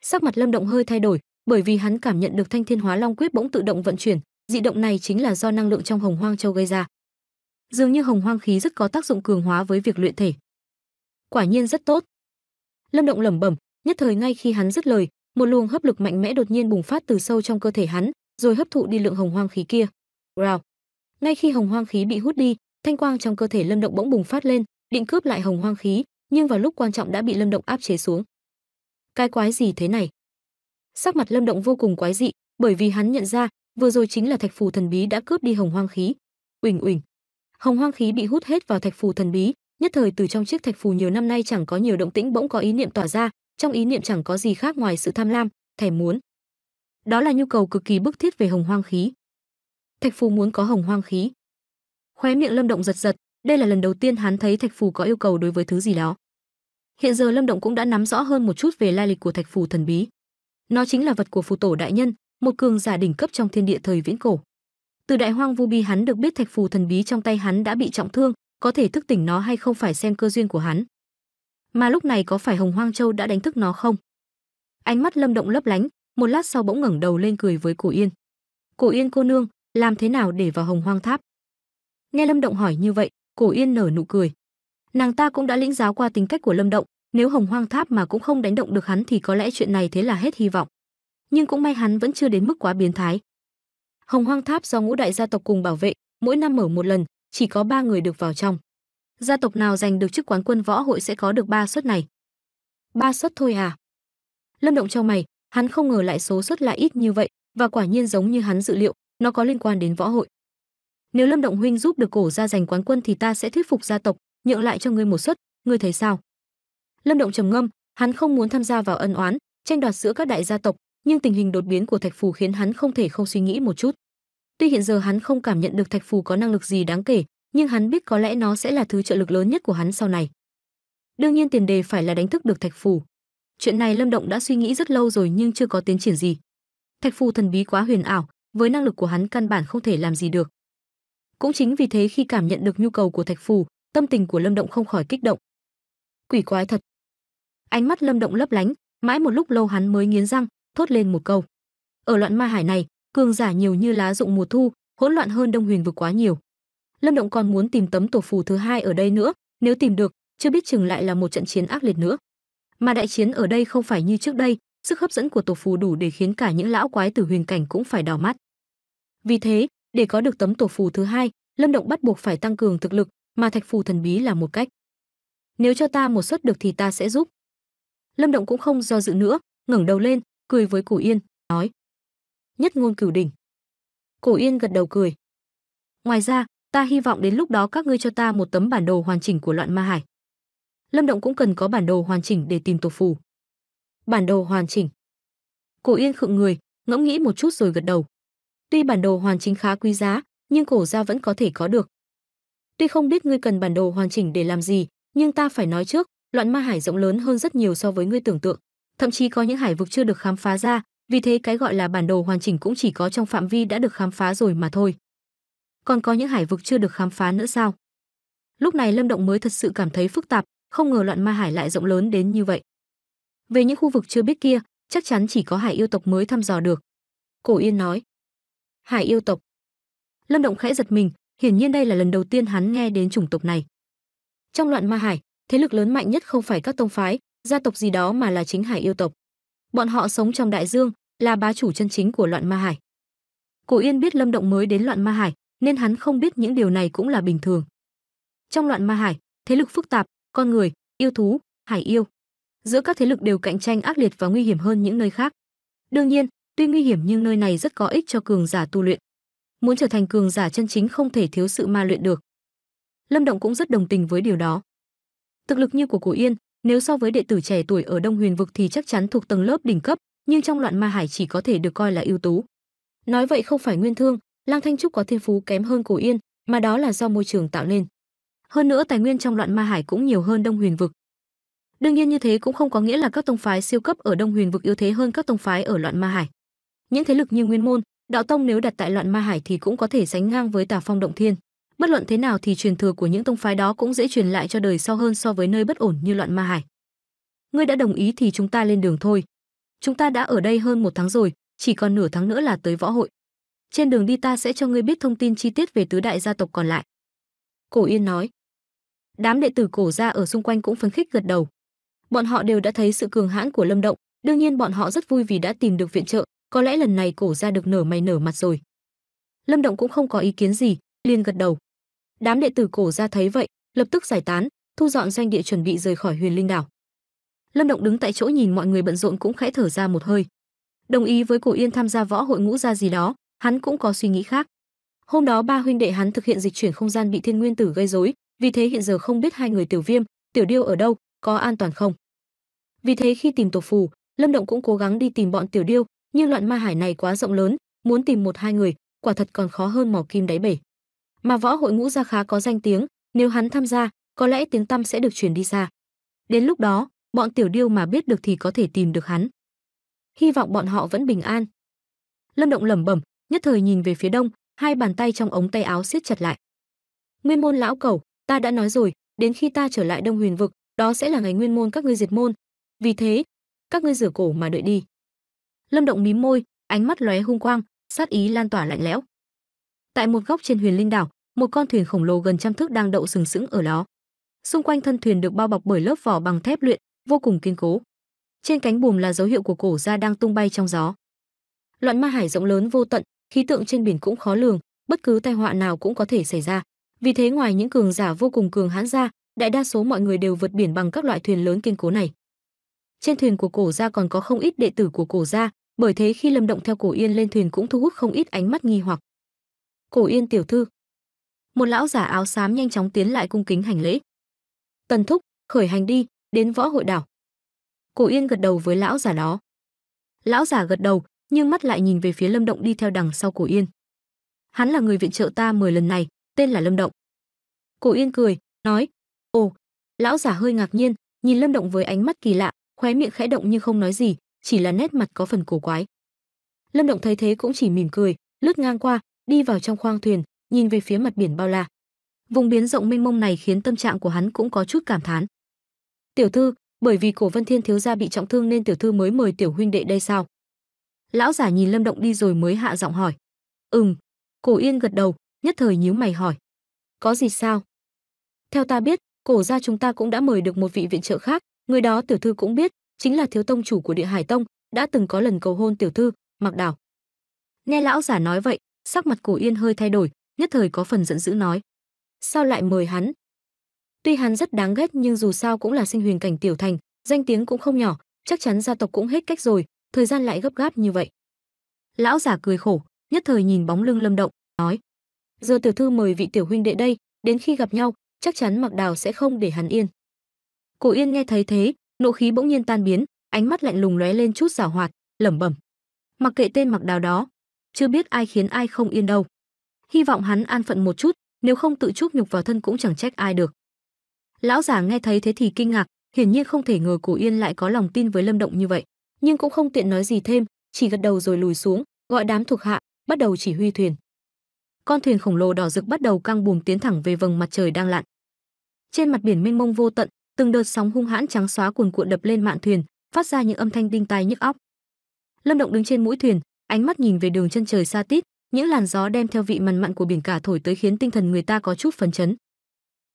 Sắc mặt Lâm Động hơi thay đổi, bởi vì hắn cảm nhận được Thanh Thiên Hóa Long Quyết bỗng tự động vận chuyển, dị động này chính là do năng lượng trong Hồng Hoang Châu gây ra. Dường như Hồng Hoang khí rất có tác dụng cường hóa với việc luyện thể. Quả nhiên rất tốt. Lâm Động lẩm bẩm, nhất thời ngay khi hắn dứt lời, một luồng hấp lực mạnh mẽ đột nhiên bùng phát từ sâu trong cơ thể hắn, rồi hấp thụ đi lượng Hồng Hoang khí kia. Rào. Ngay khi Hồng Hoang khí bị hút đi, thanh quang trong cơ thể Lâm Động bỗng bùng phát lên, định cướp lại Hồng Hoang khí, nhưng vào lúc quan trọng đã bị Lâm Động áp chế xuống. Cái quái gì thế này? Sắc mặt Lâm Động vô cùng quái dị, bởi vì hắn nhận ra, vừa rồi chính là thạch phù thần bí đã cướp đi hồng hoang khí. Uỳnh uỳnh. Hồng hoang khí bị hút hết vào thạch phù thần bí, nhất thời từ trong chiếc thạch phù nhiều năm nay chẳng có nhiều động tĩnh bỗng có ý niệm tỏa ra, trong ý niệm chẳng có gì khác ngoài sự tham lam, thèm muốn. Đó là nhu cầu cực kỳ bức thiết về hồng hoang khí. Thạch phù muốn có hồng hoang khí. Khóe miệng Lâm Động giật giật, đây là lần đầu tiên hắn thấy thạch phù có yêu cầu đối với thứ gì đó. Hiện giờ Lâm Động cũng đã nắm rõ hơn một chút về lai lịch của thạch phù thần bí. Nó chính là vật của phù tổ đại nhân, một cường giả đỉnh cấp trong thiên địa thời viễn cổ. Từ đại hoang vu bi hắn được biết thạch phù thần bí trong tay hắn đã bị trọng thương, có thể thức tỉnh nó hay không phải xem cơ duyên của hắn. Mà lúc này có phải Hồng Hoang Châu đã đánh thức nó không? Ánh mắt Lâm Động lấp lánh, một lát sau bỗng ngẩng đầu lên cười với Cổ Yên. "Cổ Yên cô nương, làm thế nào để vào Hồng Hoang Tháp?" Nghe Lâm Động hỏi như vậy, Cổ Yên nở nụ cười. Nàng ta cũng đã lĩnh giáo qua tính cách của Lâm Động, nếu Hồng Hoang Tháp mà cũng không đánh động được hắn thì có lẽ chuyện này thế là hết hy vọng. Nhưng cũng may hắn vẫn chưa đến mức quá biến thái. Hồng Hoang Tháp do ngũ đại gia tộc cùng bảo vệ, mỗi năm mở một lần, chỉ có ba người được vào trong. Gia tộc nào giành được chức quán quân võ hội sẽ có được ba suất này. Ba suất thôi à? Lâm Động cho mày, hắn không ngờ lại số suất lại ít như vậy, và quả nhiên giống như hắn dự liệu, nó có liên quan đến võ hội. Nếu Lâm Động huynh giúp được cổ gia giành quán quân thì ta sẽ thuyết phục gia tộc, nhượng lại cho ngươi một suất, ngươi thấy sao? Lâm Động trầm ngâm, hắn không muốn tham gia vào ân oán, tranh đoạt giữa các đại gia tộc, nhưng tình hình đột biến của Thạch Phù khiến hắn không thể không suy nghĩ một chút. Tuy hiện giờ hắn không cảm nhận được Thạch Phù có năng lực gì đáng kể, nhưng hắn biết có lẽ nó sẽ là thứ trợ lực lớn nhất của hắn sau này. Đương nhiên tiền đề phải là đánh thức được Thạch Phù. Chuyện này Lâm Động đã suy nghĩ rất lâu rồi nhưng chưa có tiến triển gì. Thạch Phù thần bí quá huyền ảo, với năng lực của hắn căn bản không thể làm gì được. Cũng chính vì thế khi cảm nhận được nhu cầu của Thạch Phù, tâm tình của Lâm Động không khỏi kích động. Quỷ quái thật, Ánh mắt Lâm Động lấp lánh, mãi một lúc lâu hắn mới nghiến răng, thốt lên một câu. Ở loạn ma hải này, cường giả nhiều như lá rụng mùa thu, hỗn loạn hơn Đông Huyền vực quá nhiều. Lâm Động còn muốn tìm tấm tổ phù thứ hai ở đây nữa, nếu tìm được, chưa biết chừng lại là một trận chiến ác liệt nữa. Mà đại chiến ở đây không phải như trước đây, sức hấp dẫn của tổ phù đủ để khiến cả những lão quái tử huyền cảnh cũng phải đỏ mắt. Vì thế, để có được tấm tổ phù thứ hai, Lâm Động bắt buộc phải tăng cường thực lực, mà thạch phù thần bí là một cách. Nếu cho ta một suất được thì ta sẽ giúp. Lâm Động cũng không do dự nữa, ngẩng đầu lên, cười với Cổ Yên, nói: "Nhất ngôn cửu đỉnh." Cổ Yên gật đầu cười. "Ngoài ra, ta hy vọng đến lúc đó các ngươi cho ta một tấm bản đồ hoàn chỉnh của loạn ma hải." Lâm Động cũng cần có bản đồ hoàn chỉnh để tìm tổ phù. Bản đồ hoàn chỉnh. Cổ Yên khựng người, ngẫm nghĩ một chút rồi gật đầu. Tuy bản đồ hoàn chỉnh khá quý giá, nhưng cổ gia vẫn có thể có được. Tuy không biết ngươi cần bản đồ hoàn chỉnh để làm gì, nhưng ta phải nói trước, loạn ma hải rộng lớn hơn rất nhiều so với ngươi tưởng tượng. Thậm chí có những hải vực chưa được khám phá ra, vì thế cái gọi là bản đồ hoàn chỉnh cũng chỉ có trong phạm vi đã được khám phá rồi mà thôi. Còn có những hải vực chưa được khám phá nữa sao? Lúc này Lâm Động mới thật sự cảm thấy phức tạp, không ngờ loạn ma hải lại rộng lớn đến như vậy. Về những khu vực chưa biết kia, chắc chắn chỉ có hải yêu tộc mới thăm dò được. Cổ Yên nói. Hải yêu tộc. Lâm Động khẽ giật mình, hiển nhiên đây là lần đầu tiên hắn nghe đến chủng tộc này. Trong loạn ma hải, thế lực lớn mạnh nhất không phải các tông phái, gia tộc gì đó mà là chính hải yêu tộc. Bọn họ sống trong đại dương, là bá chủ chân chính của loạn ma hải. Cổ Yên biết Lâm Động mới đến loạn ma hải, nên hắn không biết những điều này cũng là bình thường. Trong loạn ma hải, thế lực phức tạp, con người, yêu thú, hải yêu. Giữa các thế lực đều cạnh tranh ác liệt và nguy hiểm hơn những nơi khác. Đương nhiên, tuy nguy hiểm nhưng nơi này rất có ích cho cường giả tu luyện. Muốn trở thành cường giả chân chính không thể thiếu sự ma luyện được. Lâm Động cũng rất đồng tình với điều đó. Thực lực như của Cổ Yên, nếu so với đệ tử trẻ tuổi ở Đông Huyền vực thì chắc chắn thuộc tầng lớp đỉnh cấp, nhưng trong loạn ma hải chỉ có thể được coi là ưu tú. Nói vậy không phải nguyên thương, Lang Thanh Trúc có thiên phú kém hơn Cổ Yên, mà đó là do môi trường tạo nên. Hơn nữa tài nguyên trong loạn ma hải cũng nhiều hơn Đông Huyền vực. Đương nhiên như thế cũng không có nghĩa là các tông phái siêu cấp ở Đông Huyền vực yếu thế hơn các tông phái ở loạn ma hải. Những thế lực như Nguyên môn, Đạo tông nếu đặt tại loạn ma hải thì cũng có thể sánh ngang với Tà Phong động thiên. Bất luận thế nào thì truyền thừa của những tông phái đó cũng dễ truyền lại cho đời sau hơn so với nơi bất ổn như loạn ma hải. Ngươi đã đồng ý thì chúng ta lên đường thôi. Chúng ta đã ở đây hơn một tháng rồi, chỉ còn nửa tháng nữa là tới võ hội. Trên đường đi ta sẽ cho ngươi biết thông tin chi tiết về tứ đại gia tộc còn lại. Cổ Yên nói. Đám đệ tử cổ gia ở xung quanh cũng phấn khích gật đầu. Bọn họ đều đã thấy sự cường hãn của Lâm Động, đương nhiên bọn họ rất vui vì đã tìm được viện trợ, có lẽ lần này cổ gia được nở mày nở mặt rồi. Lâm Động cũng không có ý kiến gì, liền gật đầu. Đám đệ tử cổ gia thấy vậy, lập tức giải tán, thu dọn doanh địa chuẩn bị rời khỏi Huyền Linh đảo. Lâm Động đứng tại chỗ nhìn mọi người bận rộn cũng khẽ thở ra một hơi. Đồng ý với Cổ Yên tham gia võ hội ngũ gia gì đó, hắn cũng có suy nghĩ khác. Hôm đó ba huynh đệ hắn thực hiện dịch chuyển không gian bị Thiên Nguyên Tử gây rối, vì thế hiện giờ không biết hai người Tiểu Viêm, Tiểu Điêu ở đâu, có an toàn không. Vì thế khi tìm tổ phù, Lâm Động cũng cố gắng đi tìm bọn Tiểu Điêu, nhưng loạn ma hải này quá rộng lớn, muốn tìm một hai người, quả thật còn khó hơn mỏ kim đáy bể. Mà võ hội ngũ gia khá có danh tiếng, nếu hắn tham gia, có lẽ tiếng tăm sẽ được truyền đi xa. Đến lúc đó, bọn tiểu điêu mà biết được thì có thể tìm được hắn. Hy vọng bọn họ vẫn bình an. Lâm Động lẩm bẩm, nhất thời nhìn về phía đông, hai bàn tay trong ống tay áo siết chặt lại. Nguyên môn lão cẩu, ta đã nói rồi, đến khi ta trở lại Đông Huyền vực, đó sẽ là ngày nguyên môn các ngươi diệt môn. Vì thế, các ngươi rửa cổ mà đợi đi. Lâm Động mím môi, ánh mắt lóe hung quang, sát ý lan tỏa lạnh lẽo. Tại một góc trên Huyền Linh đảo, một con thuyền khổng lồ gần trăm thước đang đậu sừng sững ở đó. Xung quanh thân thuyền được bao bọc bởi lớp vỏ bằng thép luyện, vô cùng kiên cố. Trên cánh buồm là dấu hiệu của cổ gia đang tung bay trong gió. Loạn ma hải rộng lớn vô tận, khí tượng trên biển cũng khó lường, bất cứ tai họa nào cũng có thể xảy ra. Vì thế ngoài những cường giả vô cùng cường hãn ra, đại đa số mọi người đều vượt biển bằng các loại thuyền lớn kiên cố này. Trên thuyền của cổ gia còn có không ít đệ tử của cổ gia, bởi thế khi Lâm Động theo Cổ Yên lên thuyền cũng thu hút không ít ánh mắt nghi hoặc. "Cổ Yên tiểu thư." Một lão giả áo xám nhanh chóng tiến lại cung kính hành lễ. "Tần thúc, khởi hành đi, đến võ hội đảo." Cổ Yên gật đầu với lão giả đó. Lão giả gật đầu, nhưng mắt lại nhìn về phía Lâm Động đi theo đằng sau Cổ Yên. Hắn là người viện trợ ta mười lần này, tên là Lâm Động. Cổ Yên cười, nói: "Ồ." Lão giả hơi ngạc nhiên, nhìn Lâm Động với ánh mắt kỳ lạ, khóe miệng khẽ động nhưng không nói gì, chỉ là nét mặt có phần cổ quái. Lâm Động thấy thế cũng chỉ mỉm cười, lướt ngang qua, đi vào trong khoang thuyền, nhìn về phía mặt biển bao la. Vùng biến rộng mênh mông này khiến tâm trạng của hắn cũng có chút cảm thán. "Tiểu thư, bởi vì Cổ Vân Thiên thiếu gia bị trọng thương nên tiểu thư mới mời tiểu huynh đệ đây sao?" Lão giả nhìn Lâm Động đi rồi mới hạ giọng hỏi. "Ừm." Cổ Yên gật đầu, nhất thời nhíu mày hỏi. "Có gì sao?" Theo ta biết, Cổ gia chúng ta cũng đã mời được một vị viện trợ khác, người đó tiểu thư cũng biết, chính là thiếu tông chủ của Địa Hải Tông, đã từng có lần cầu hôn tiểu thư, Mặc đảo Nghe lão giả nói vậy, sắc mặt Cổ Yên hơi thay đổi, nhất thời có phần giận dữ nói: "Sao lại mời hắn? Tuy hắn rất đáng ghét nhưng dù sao cũng là sinh huyền cảnh tiểu thành, danh tiếng cũng không nhỏ, chắc chắn gia tộc cũng hết cách rồi, thời gian lại gấp gáp như vậy." Lão giả cười khổ, nhất thời nhìn bóng lưng Lâm Động, nói: "Giờ tiểu thư mời vị tiểu huynh đệ đây, đến khi gặp nhau, chắc chắn Mặc Đào sẽ không để hắn yên." Cổ Yên nghe thấy thế, nộ khí bỗng nhiên tan biến, ánh mắt lạnh lùng lóe lên chút giảo hoạt, lẩm bẩm: "Mặc kệ tên Mặc Đào đó, chưa biết ai khiến ai không yên đâu. Hy vọng hắn an phận một chút, nếu không tự chuốc nhục vào thân cũng chẳng trách ai được." Lão giả nghe thấy thế thì kinh ngạc, hiển nhiên không thể ngờ Cổ Yên lại có lòng tin với Lâm Động như vậy, nhưng cũng không tiện nói gì thêm, chỉ gật đầu rồi lùi xuống, gọi đám thuộc hạ, bắt đầu chỉ huy thuyền. Con thuyền khổng lồ đỏ rực bắt đầu căng buồm tiến thẳng về vầng mặt trời đang lặn. Trên mặt biển mênh mông vô tận, từng đợt sóng hung hãn trắng xóa cuồn cuộn đập lên mạn thuyền, phát ra những âm thanh đinh tai nhức óc. Lâm Động đứng trên mũi thuyền, ánh mắt nhìn về đường chân trời xa tít, những làn gió đem theo vị mặn mặn của biển cả thổi tới khiến tinh thần người ta có chút phấn chấn.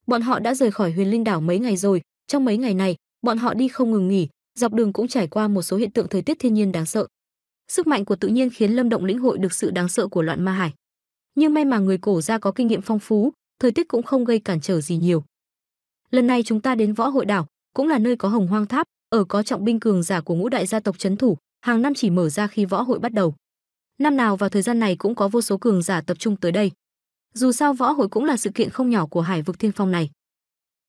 Bọn họ đã rời khỏi Huyền Linh đảo mấy ngày rồi, trong mấy ngày này, bọn họ đi không ngừng nghỉ, dọc đường cũng trải qua một số hiện tượng thời tiết thiên nhiên đáng sợ. Sức mạnh của tự nhiên khiến Lâm Động lĩnh hội được sự đáng sợ của loạn ma hải. Nhưng may mà người cổ gia có kinh nghiệm phong phú, thời tiết cũng không gây cản trở gì nhiều. Lần này chúng ta đến Võ Hội đảo, cũng là nơi có Hồng Hoang Tháp, ở có trọng binh cường giả của ngũ đại gia tộc chấn thủ, hàng năm chỉ mở ra khi võ hội bắt đầu. Năm nào vào thời gian này cũng có vô số cường giả tập trung tới đây. Dù sao võ hội cũng là sự kiện không nhỏ của Hải vực Thiên Phong này.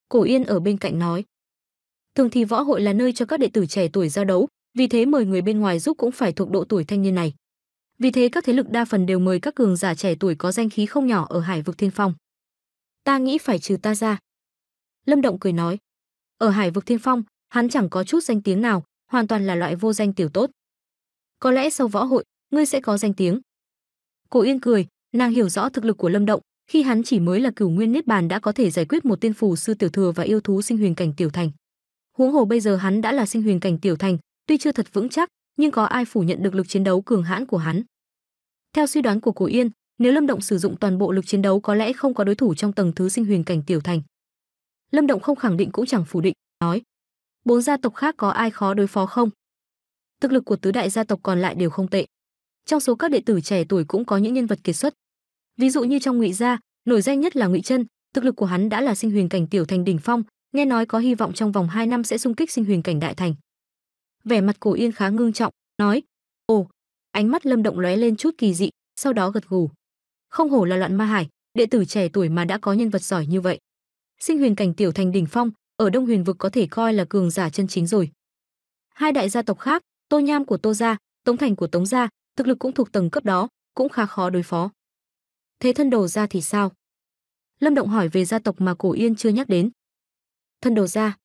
Cổ Yên ở bên cạnh nói: Thường thì võ hội là nơi cho các đệ tử trẻ tuổi giao đấu, vì thế mời người bên ngoài giúp cũng phải thuộc độ tuổi thanh niên này. Vì thế các thế lực đa phần đều mời các cường giả trẻ tuổi có danh khí không nhỏ ở Hải vực Thiên Phong. Ta nghĩ phải trừ ta ra. Lâm Động cười nói, ở Hải vực Thiên Phong, hắn chẳng có chút danh tiếng nào, hoàn toàn là loại vô danh tiểu tốt. Có lẽ sau võ hội, ngươi sẽ có danh tiếng. Cổ Yên cười, nàng hiểu rõ thực lực của Lâm Động, khi hắn chỉ mới là cửu nguyên niết bàn đã có thể giải quyết một tiên phù sư tiểu thừa và yêu thú sinh huyền cảnh tiểu thành. Huống hồ bây giờ hắn đã là sinh huyền cảnh tiểu thành, tuy chưa thật vững chắc, nhưng có ai phủ nhận được lực chiến đấu cường hãn của hắn. Theo suy đoán của Cổ Yên, nếu Lâm Động sử dụng toàn bộ lực chiến đấu có lẽ không có đối thủ trong tầng thứ sinh huyền cảnh tiểu thành. Lâm Động không khẳng định cũng chẳng phủ định, nói: "Bốn gia tộc khác có ai khó đối phó không?" Thực lực của tứ đại gia tộc còn lại đều không tệ. Trong số các đệ tử trẻ tuổi cũng có những nhân vật kiệt xuất. Ví dụ như trong Ngụy gia, nổi danh nhất là Ngụy Chân, thực lực của hắn đã là sinh huyền cảnh tiểu thành đỉnh phong, nghe nói có hy vọng trong vòng 2 năm sẽ xung kích sinh huyền cảnh đại thành. Vẻ mặt Cổ Yên khá ngưng trọng, nói: "Ồ." Ánh mắt Lâm Động lóe lên chút kỳ dị, sau đó gật gù. Không hổ là loạn ma hải, đệ tử trẻ tuổi mà đã có nhân vật giỏi như vậy. Sinh huyền cảnh tiểu thành đỉnh phong, ở Đông Huyền vực có thể coi là cường giả chân chính rồi. Hai đại gia tộc khác, Tô Nham của Tô gia, Tống Thành của Tống gia, thực lực cũng thuộc tầng cấp đó, cũng khá khó đối phó. Thế thân đồ gia thì sao? Lâm Động hỏi về gia tộc mà Cổ Yên chưa nhắc đến. Thân đồ gia.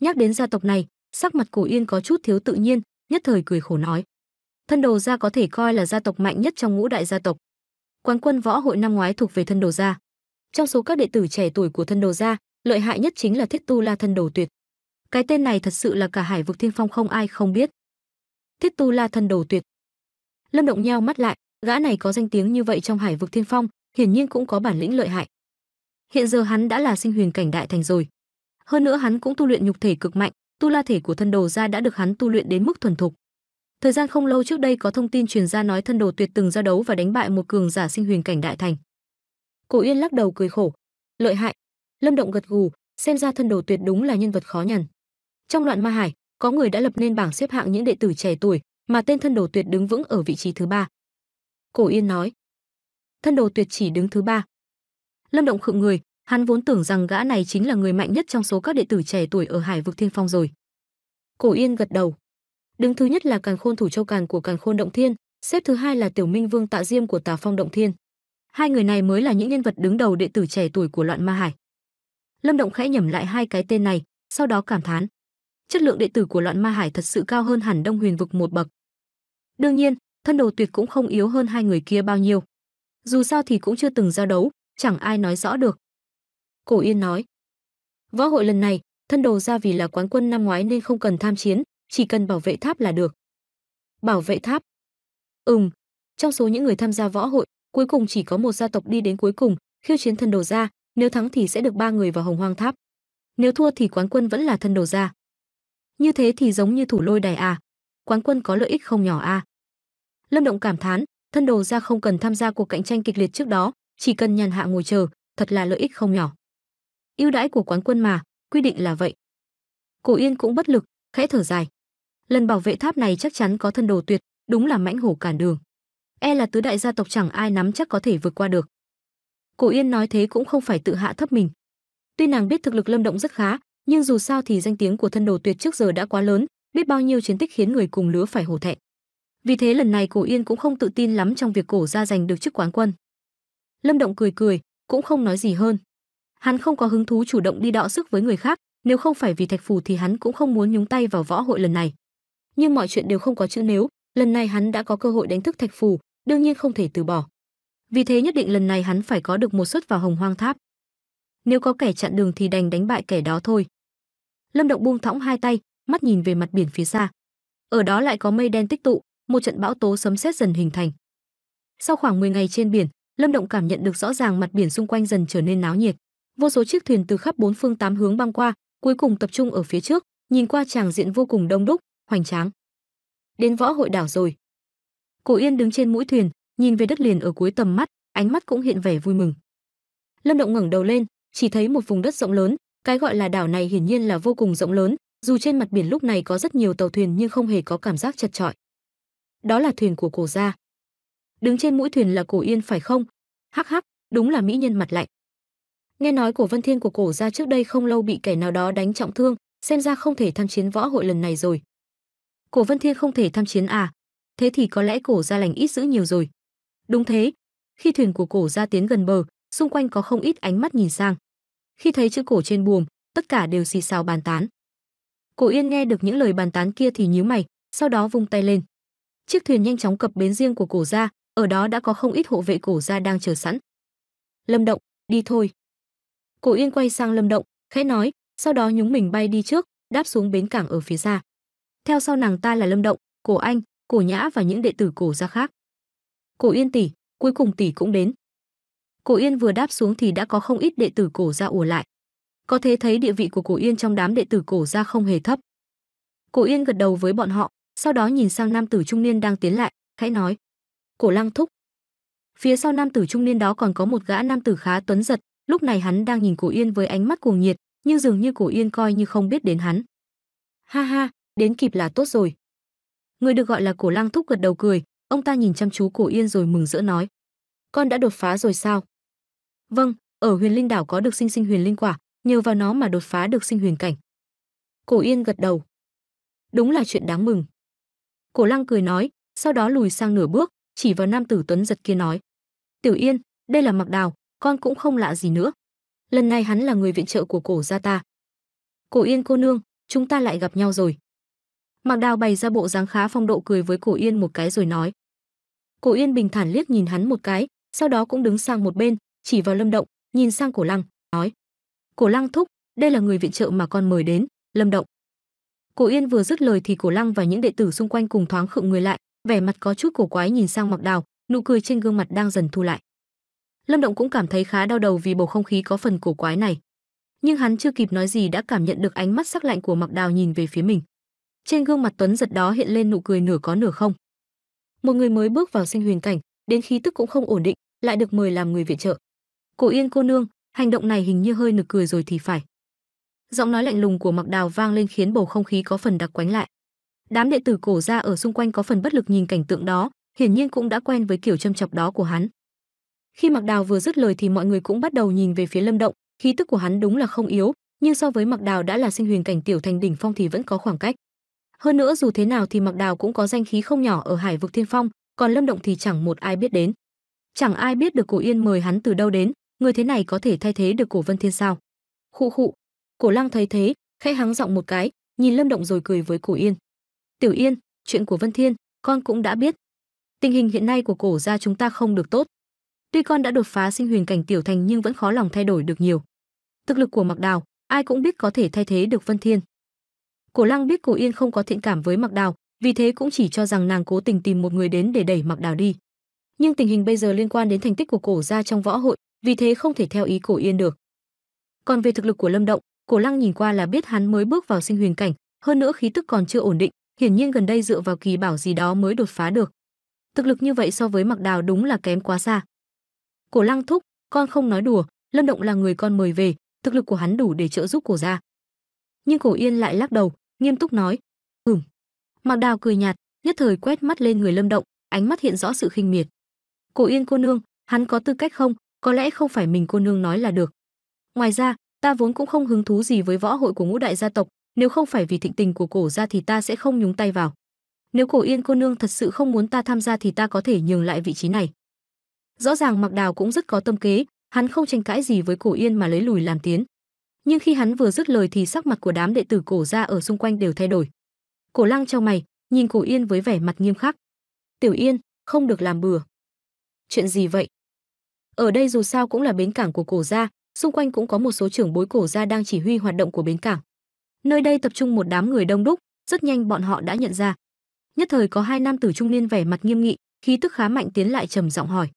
Nhắc đến gia tộc này, sắc mặt Cổ Yên có chút thiếu tự nhiên, nhất thời cười khổ nói: Thân đồ gia có thể coi là gia tộc mạnh nhất trong ngũ đại gia tộc. Quán quân võ hội năm ngoái thuộc về thân đồ gia. Trong số các đệ tử trẻ tuổi của thân đồ gia, lợi hại nhất chính là Thiết Tu La thân đồ tuyệt. Cái tên này thật sự là cả hải vực thiên phong không ai không biết. Thiết Tu La thân đồ tuyệt. Lâm Động nheo mắt lại, gã này có danh tiếng như vậy trong hải vực thiên phong, hiển nhiên cũng có bản lĩnh lợi hại. Hiện giờ hắn đã là sinh huyền cảnh đại thành rồi. Hơn nữa hắn cũng tu luyện nhục thể cực mạnh, tu la thể của thân đồ gia đã được hắn tu luyện đến mức thuần thục. Thời gian không lâu trước đây có thông tin truyền ra nói thân đồ tuyệt từng ra đấu và đánh bại một cường giả sinh huyền cảnh đại thành. Cổ Yên lắc đầu cười khổ, lợi hại. Lâm Động gật gù, xem ra thân đồ tuyệt đúng là nhân vật khó nhằn. Trong loạn ma hải, có người đã lập nên bảng xếp hạng những đệ tử trẻ tuổi, mà tên thân đồ tuyệt đứng vững ở vị trí thứ ba. Cổ Yên nói, thân đồ tuyệt chỉ đứng thứ ba. Lâm Động khựng người, hắn vốn tưởng rằng gã này chính là người mạnh nhất trong số các đệ tử trẻ tuổi ở Hải vực Thiên Phong rồi. Cổ Yên gật đầu. Đứng thứ nhất là Càn Khôn thủ châu Càn của Càn Khôn Động Thiên, xếp thứ hai là Tiểu Minh Vương Tạ Diêm của Tà Phong Động Thiên. Hai người này mới là những nhân vật đứng đầu đệ tử trẻ tuổi của Loạn Ma Hải. Lâm Động khẽ nhẩm lại hai cái tên này, sau đó cảm thán. Chất lượng đệ tử của Loạn Ma Hải thật sự cao hơn hẳn Đông Huyền vực một bậc. Đương nhiên, thân đồ tuyệt cũng không yếu hơn hai người kia bao nhiêu. Dù sao thì cũng chưa từng giao đấu, chẳng ai nói rõ được. Cổ Yên nói, võ hội lần này, thân đồ ra vì là quán quân năm ngoái nên không cần tham chiến, chỉ cần bảo vệ tháp là được. Bảo vệ tháp? Ừm, trong số những người tham gia võ hội, cuối cùng chỉ có một gia tộc đi đến cuối cùng, khiêu chiến thân đồ ra, nếu thắng thì sẽ được ba người vào Hồng Hoang Tháp. Nếu thua thì quán quân vẫn là thân đồ ra Như thế thì giống như thủ lôi đài à. Quán quân có lợi ích không nhỏ à. Lâm Động cảm thán, thân đồ gia không cần tham gia cuộc cạnh tranh kịch liệt trước đó, chỉ cần nhàn hạ ngồi chờ, thật là lợi ích không nhỏ. Ưu đãi của quán quân mà, quy định là vậy. Cổ Yên cũng bất lực, khẽ thở dài. Lần bảo vệ tháp này chắc chắn có thân đồ tuyệt, đúng là mãnh hổ cản đường. E là tứ đại gia tộc chẳng ai nắm chắc có thể vượt qua được. Cổ Yên nói thế cũng không phải tự hạ thấp mình. Tuy nàng biết thực lực Lâm Động rất khá, nhưng dù sao thì danh tiếng của thân đồ tuyệt trước giờ đã quá lớn, biết bao nhiêu chiến tích khiến người cùng lứa phải hổ thẹn. Vì thế lần này Cổ Yên cũng không tự tin lắm trong việc cổ ra giành được chức quán quân. Lâm Động cười cười, cũng không nói gì hơn. Hắn không có hứng thú chủ động đi đọ sức với người khác, nếu không phải vì thạch phù thì hắn cũng không muốn nhúng tay vào võ hội lần này. Nhưng mọi chuyện đều không có chữ nếu, lần này hắn đã có cơ hội đánh thức thạch phù, đương nhiên không thể từ bỏ. Vì thế nhất định lần này hắn phải có được một suất vào Hồng Hoang Tháp. Nếu có kẻ chặn đường thì đành đánh bại kẻ đó thôi. Lâm Động buông thõng hai tay, mắt nhìn về mặt biển phía xa. Ở đó lại có mây đen tích tụ, một trận bão tố sấm sét dần hình thành. Sau khoảng 10 ngày trên biển, Lâm Động cảm nhận được rõ ràng mặt biển xung quanh dần trở nên náo nhiệt. Vô số chiếc thuyền từ khắp bốn phương tám hướng băng qua, cuối cùng tập trung ở phía trước, nhìn qua tràng diện vô cùng đông đúc, hoành tráng. Đến võ hội đảo rồi. Cổ Yên đứng trên mũi thuyền, nhìn về đất liền ở cuối tầm mắt, ánh mắt cũng hiện vẻ vui mừng. Lâm Động ngẩng đầu lên, chỉ thấy một vùng đất rộng lớn, cái gọi là đảo này hiển nhiên là vô cùng rộng lớn, dù trên mặt biển lúc này có rất nhiều tàu thuyền nhưng không hề có cảm giác chật chội. Đó là thuyền của cổ gia. Đứng trên mũi thuyền là Cổ Yên phải không? Hắc hắc, đúng là mỹ nhân mặt lạnh. Nghe nói cổ Vân Thiên của cổ gia trước đây không lâu bị kẻ nào đó đánh trọng thương, xem ra không thể tham chiến võ hội lần này rồi. Cổ Vân Thiên không thể tham chiến à? Thế thì có lẽ cổ gia lành ít dữ nhiều rồi. Đúng thế, khi thuyền của cổ gia tiến gần bờ, xung quanh có không ít ánh mắt nhìn sang. Khi thấy chữ cổ trên buồm, tất cả đều xì xào bàn tán. Cổ Yên nghe được những lời bàn tán kia thì nhíu mày, sau đó vung tay lên. Chiếc thuyền nhanh chóng cập bến riêng của cổ gia, ở đó đã có không ít hộ vệ cổ gia đang chờ sẵn. Lâm Động, đi thôi. Cổ Yên quay sang Lâm Động, khẽ nói, sau đó nhúng mình bay đi trước, đáp xuống bến cảng ở phía xa. Theo sau nàng ta là Lâm Động, Cổ Anh, Cổ Nhã và những đệ tử cổ gia khác. Cổ Yên tỷ, cuối cùng tỷ cũng đến. Cổ Yên vừa đáp xuống thì đã có không ít đệ tử cổ gia ùa lại. Có thể thấy địa vị của Cổ Yên trong đám đệ tử cổ gia không hề thấp. Cổ Yên gật đầu với bọn họ, sau đó nhìn sang nam tử trung niên đang tiến lại, khẽ nói: "Cổ Lăng thúc." Phía sau nam tử trung niên đó còn có một gã nam tử khá tuấn giật, lúc này hắn đang nhìn Cổ Yên với ánh mắt cuồng nhiệt, nhưng dường như Cổ Yên coi như không biết đến hắn. "Ha ha, đến kịp là tốt rồi." Người được gọi là Cổ Lăng thúc gật đầu cười, ông ta nhìn chăm chú Cổ Yên rồi mừng rỡ nói: "Con đã đột phá rồi sao?" "Vâng, ở Huyền Linh đảo có được sinh sinh huyền linh quả, nhờ vào nó mà đột phá được sinh huyền cảnh." Cổ Yên gật đầu. Đúng là chuyện đáng mừng. Cổ Lăng cười nói, sau đó lùi sang nửa bước, chỉ vào nam tử tuấn giật kia nói: "Tiểu Yên, đây là Mặc Đào, con cũng không lạ gì nữa. Lần này hắn là người viện trợ của cổ gia ta." "Cổ Yên cô nương, chúng ta lại gặp nhau rồi." Mặc Đào bày ra bộ dáng khá phong độ cười với Cổ Yên một cái rồi nói. Cổ Yên bình thản liếc nhìn hắn một cái, sau đó cũng đứng sang một bên, chỉ vào Lâm Động, nhìn sang Cổ Lăng, nói: "Cổ Lăng thúc, đây là người viện trợ mà con mời đến, Lâm Động." Cổ Yên vừa dứt lời thì Cổ Lăng và những đệ tử xung quanh cùng thoáng khựng người lại, vẻ mặt có chút cổ quái nhìn sang Mặc Đào, nụ cười trên gương mặt đang dần thu lại. Lâm Động cũng cảm thấy khá đau đầu vì bầu không khí có phần cổ quái này. Nhưng hắn chưa kịp nói gì đã cảm nhận được ánh mắt sắc lạnh của Mặc Đào nhìn về phía mình. Trên gương mặt tuấn giật đó hiện lên nụ cười nửa có nửa không. Một người mới bước vào sinh huyền cảnh, đến khí tức cũng không ổn định, lại được mời làm người viện trợ. Cổ Yên cô nương, hành động này hình như hơi nực cười rồi thì phải. Giọng nói lạnh lùng của Mặc Đào vang lên khiến bầu không khí có phần đặc quánh lại. Đám đệ tử cổ gia ở xung quanh có phần bất lực nhìn cảnh tượng đó, hiển nhiên cũng đã quen với kiểu châm chọc đó của hắn. Khi Mặc Đào vừa dứt lời thì mọi người cũng bắt đầu nhìn về phía Lâm Động, khí tức của hắn đúng là không yếu, nhưng so với Mặc Đào đã là sinh huyền cảnh tiểu thành đỉnh phong thì vẫn có khoảng cách. Hơn nữa dù thế nào thì Mặc Đào cũng có danh khí không nhỏ ở Hải vực Thiên Phong, còn Lâm Động thì chẳng một ai biết đến. Chẳng ai biết được Cổ Yên mời hắn từ đâu đến, người thế này có thể thay thế được Cổ Vân Thiên sao? Khụ khụ. Cổ Lăng thấy thế, khẽ hắng giọng một cái, nhìn Lâm Động rồi cười với Cổ Yên. "Tiểu Yên, chuyện của Vân Thiên, con cũng đã biết. Tình hình hiện nay của cổ gia chúng ta không được tốt. Tuy con đã đột phá sinh huyền cảnh tiểu thành nhưng vẫn khó lòng thay đổi được nhiều. Thực lực của Mặc Đào, ai cũng biết có thể thay thế được Vân Thiên. Cổ Lăng biết Cổ Yên không có thiện cảm với Mặc Đào, vì thế cũng chỉ cho rằng nàng cố tình tìm một người đến để đẩy Mặc Đào đi. Nhưng tình hình bây giờ liên quan đến thành tích của cổ gia trong võ hội, vì thế không thể theo ý Cổ Yên được. Còn về thực lực của Lâm Động, Cổ Lăng nhìn qua là biết hắn mới bước vào sinh huyền cảnh, hơn nữa khí tức còn chưa ổn định, hiển nhiên gần đây dựa vào kỳ bảo gì đó mới đột phá được. Thực lực như vậy so với Mặc Đào đúng là kém quá xa. Cổ Lăng thúc, con không nói đùa, Lâm Động là người con mời về, thực lực của hắn đủ để trợ giúp cổ gia. Nhưng Cổ Yên lại lắc đầu, nghiêm túc nói, "Ừm." Mặc Đào cười nhạt, nhất thời quét mắt lên người Lâm Động, ánh mắt hiện rõ sự khinh miệt. "Cổ Yên cô nương, hắn có tư cách không? Có lẽ không phải mình cô nương nói là được. Ngoài ra, ta vốn cũng không hứng thú gì với võ hội của ngũ đại gia tộc, nếu không phải vì thịnh tình của cổ gia thì ta sẽ không nhúng tay vào. Nếu cổ Yên cô nương thật sự không muốn ta tham gia thì ta có thể nhường lại vị trí này." Rõ ràng Mặc Đào cũng rất có tâm kế, hắn không tranh cãi gì với Cổ Yên mà lấy lùi làm tiến. Nhưng khi hắn vừa dứt lời thì sắc mặt của đám đệ tử cổ gia ở xung quanh đều thay đổi. Cổ Lăng trong mày, nhìn Cổ Yên với vẻ mặt nghiêm khắc. "Tiểu Yên, không được làm bừa." "Chuyện gì vậy?" Ở đây dù sao cũng là bến cảng của cổ gia, xung quanh cũng có một số trưởng bối cổ gia đang chỉ huy hoạt động của bến cảng. Nơi đây tập trung một đám người đông đúc, rất nhanh bọn họ đã nhận ra. Nhất thời có hai nam tử trung niên vẻ mặt nghiêm nghị, khí tức khá mạnh tiến lại trầm giọng hỏi: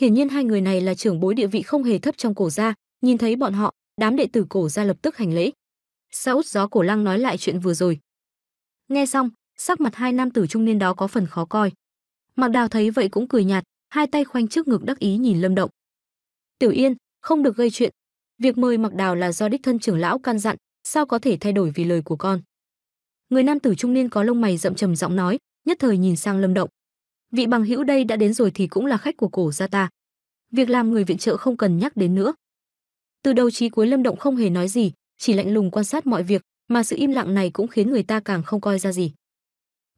Hiển nhiên hai người này là trưởng bối địa vị không hề thấp trong cổ gia, nhìn thấy bọn họ, đám đệ tử cổ gia lập tức hành lễ. Sao út gió cổ lăng nói lại chuyện vừa rồi. Nghe xong, sắc mặt hai nam tử trung niên đó có phần khó coi. Mạc Đào thấy vậy cũng cười nhạt, hai tay khoanh trước ngực đắc ý nhìn Lâm Động. Tiểu Yên, không được gây chuyện. Việc mời mặc Đào là do đích thân trưởng lão căn dặn, sao có thể thay đổi vì lời của con. Người nam tử trung niên có lông mày rậm trầm giọng nói, nhất thời nhìn sang Lâm Động vị bằng hữu đây đã đến rồi thì cũng là khách của cổ gia ta việc làm người viện trợ không cần nhắc đến nữa từ đầu chí cuối lâm động không hề nói gì chỉ lạnh lùng quan sát mọi việc mà sự im lặng này cũng khiến người ta càng không coi ra gì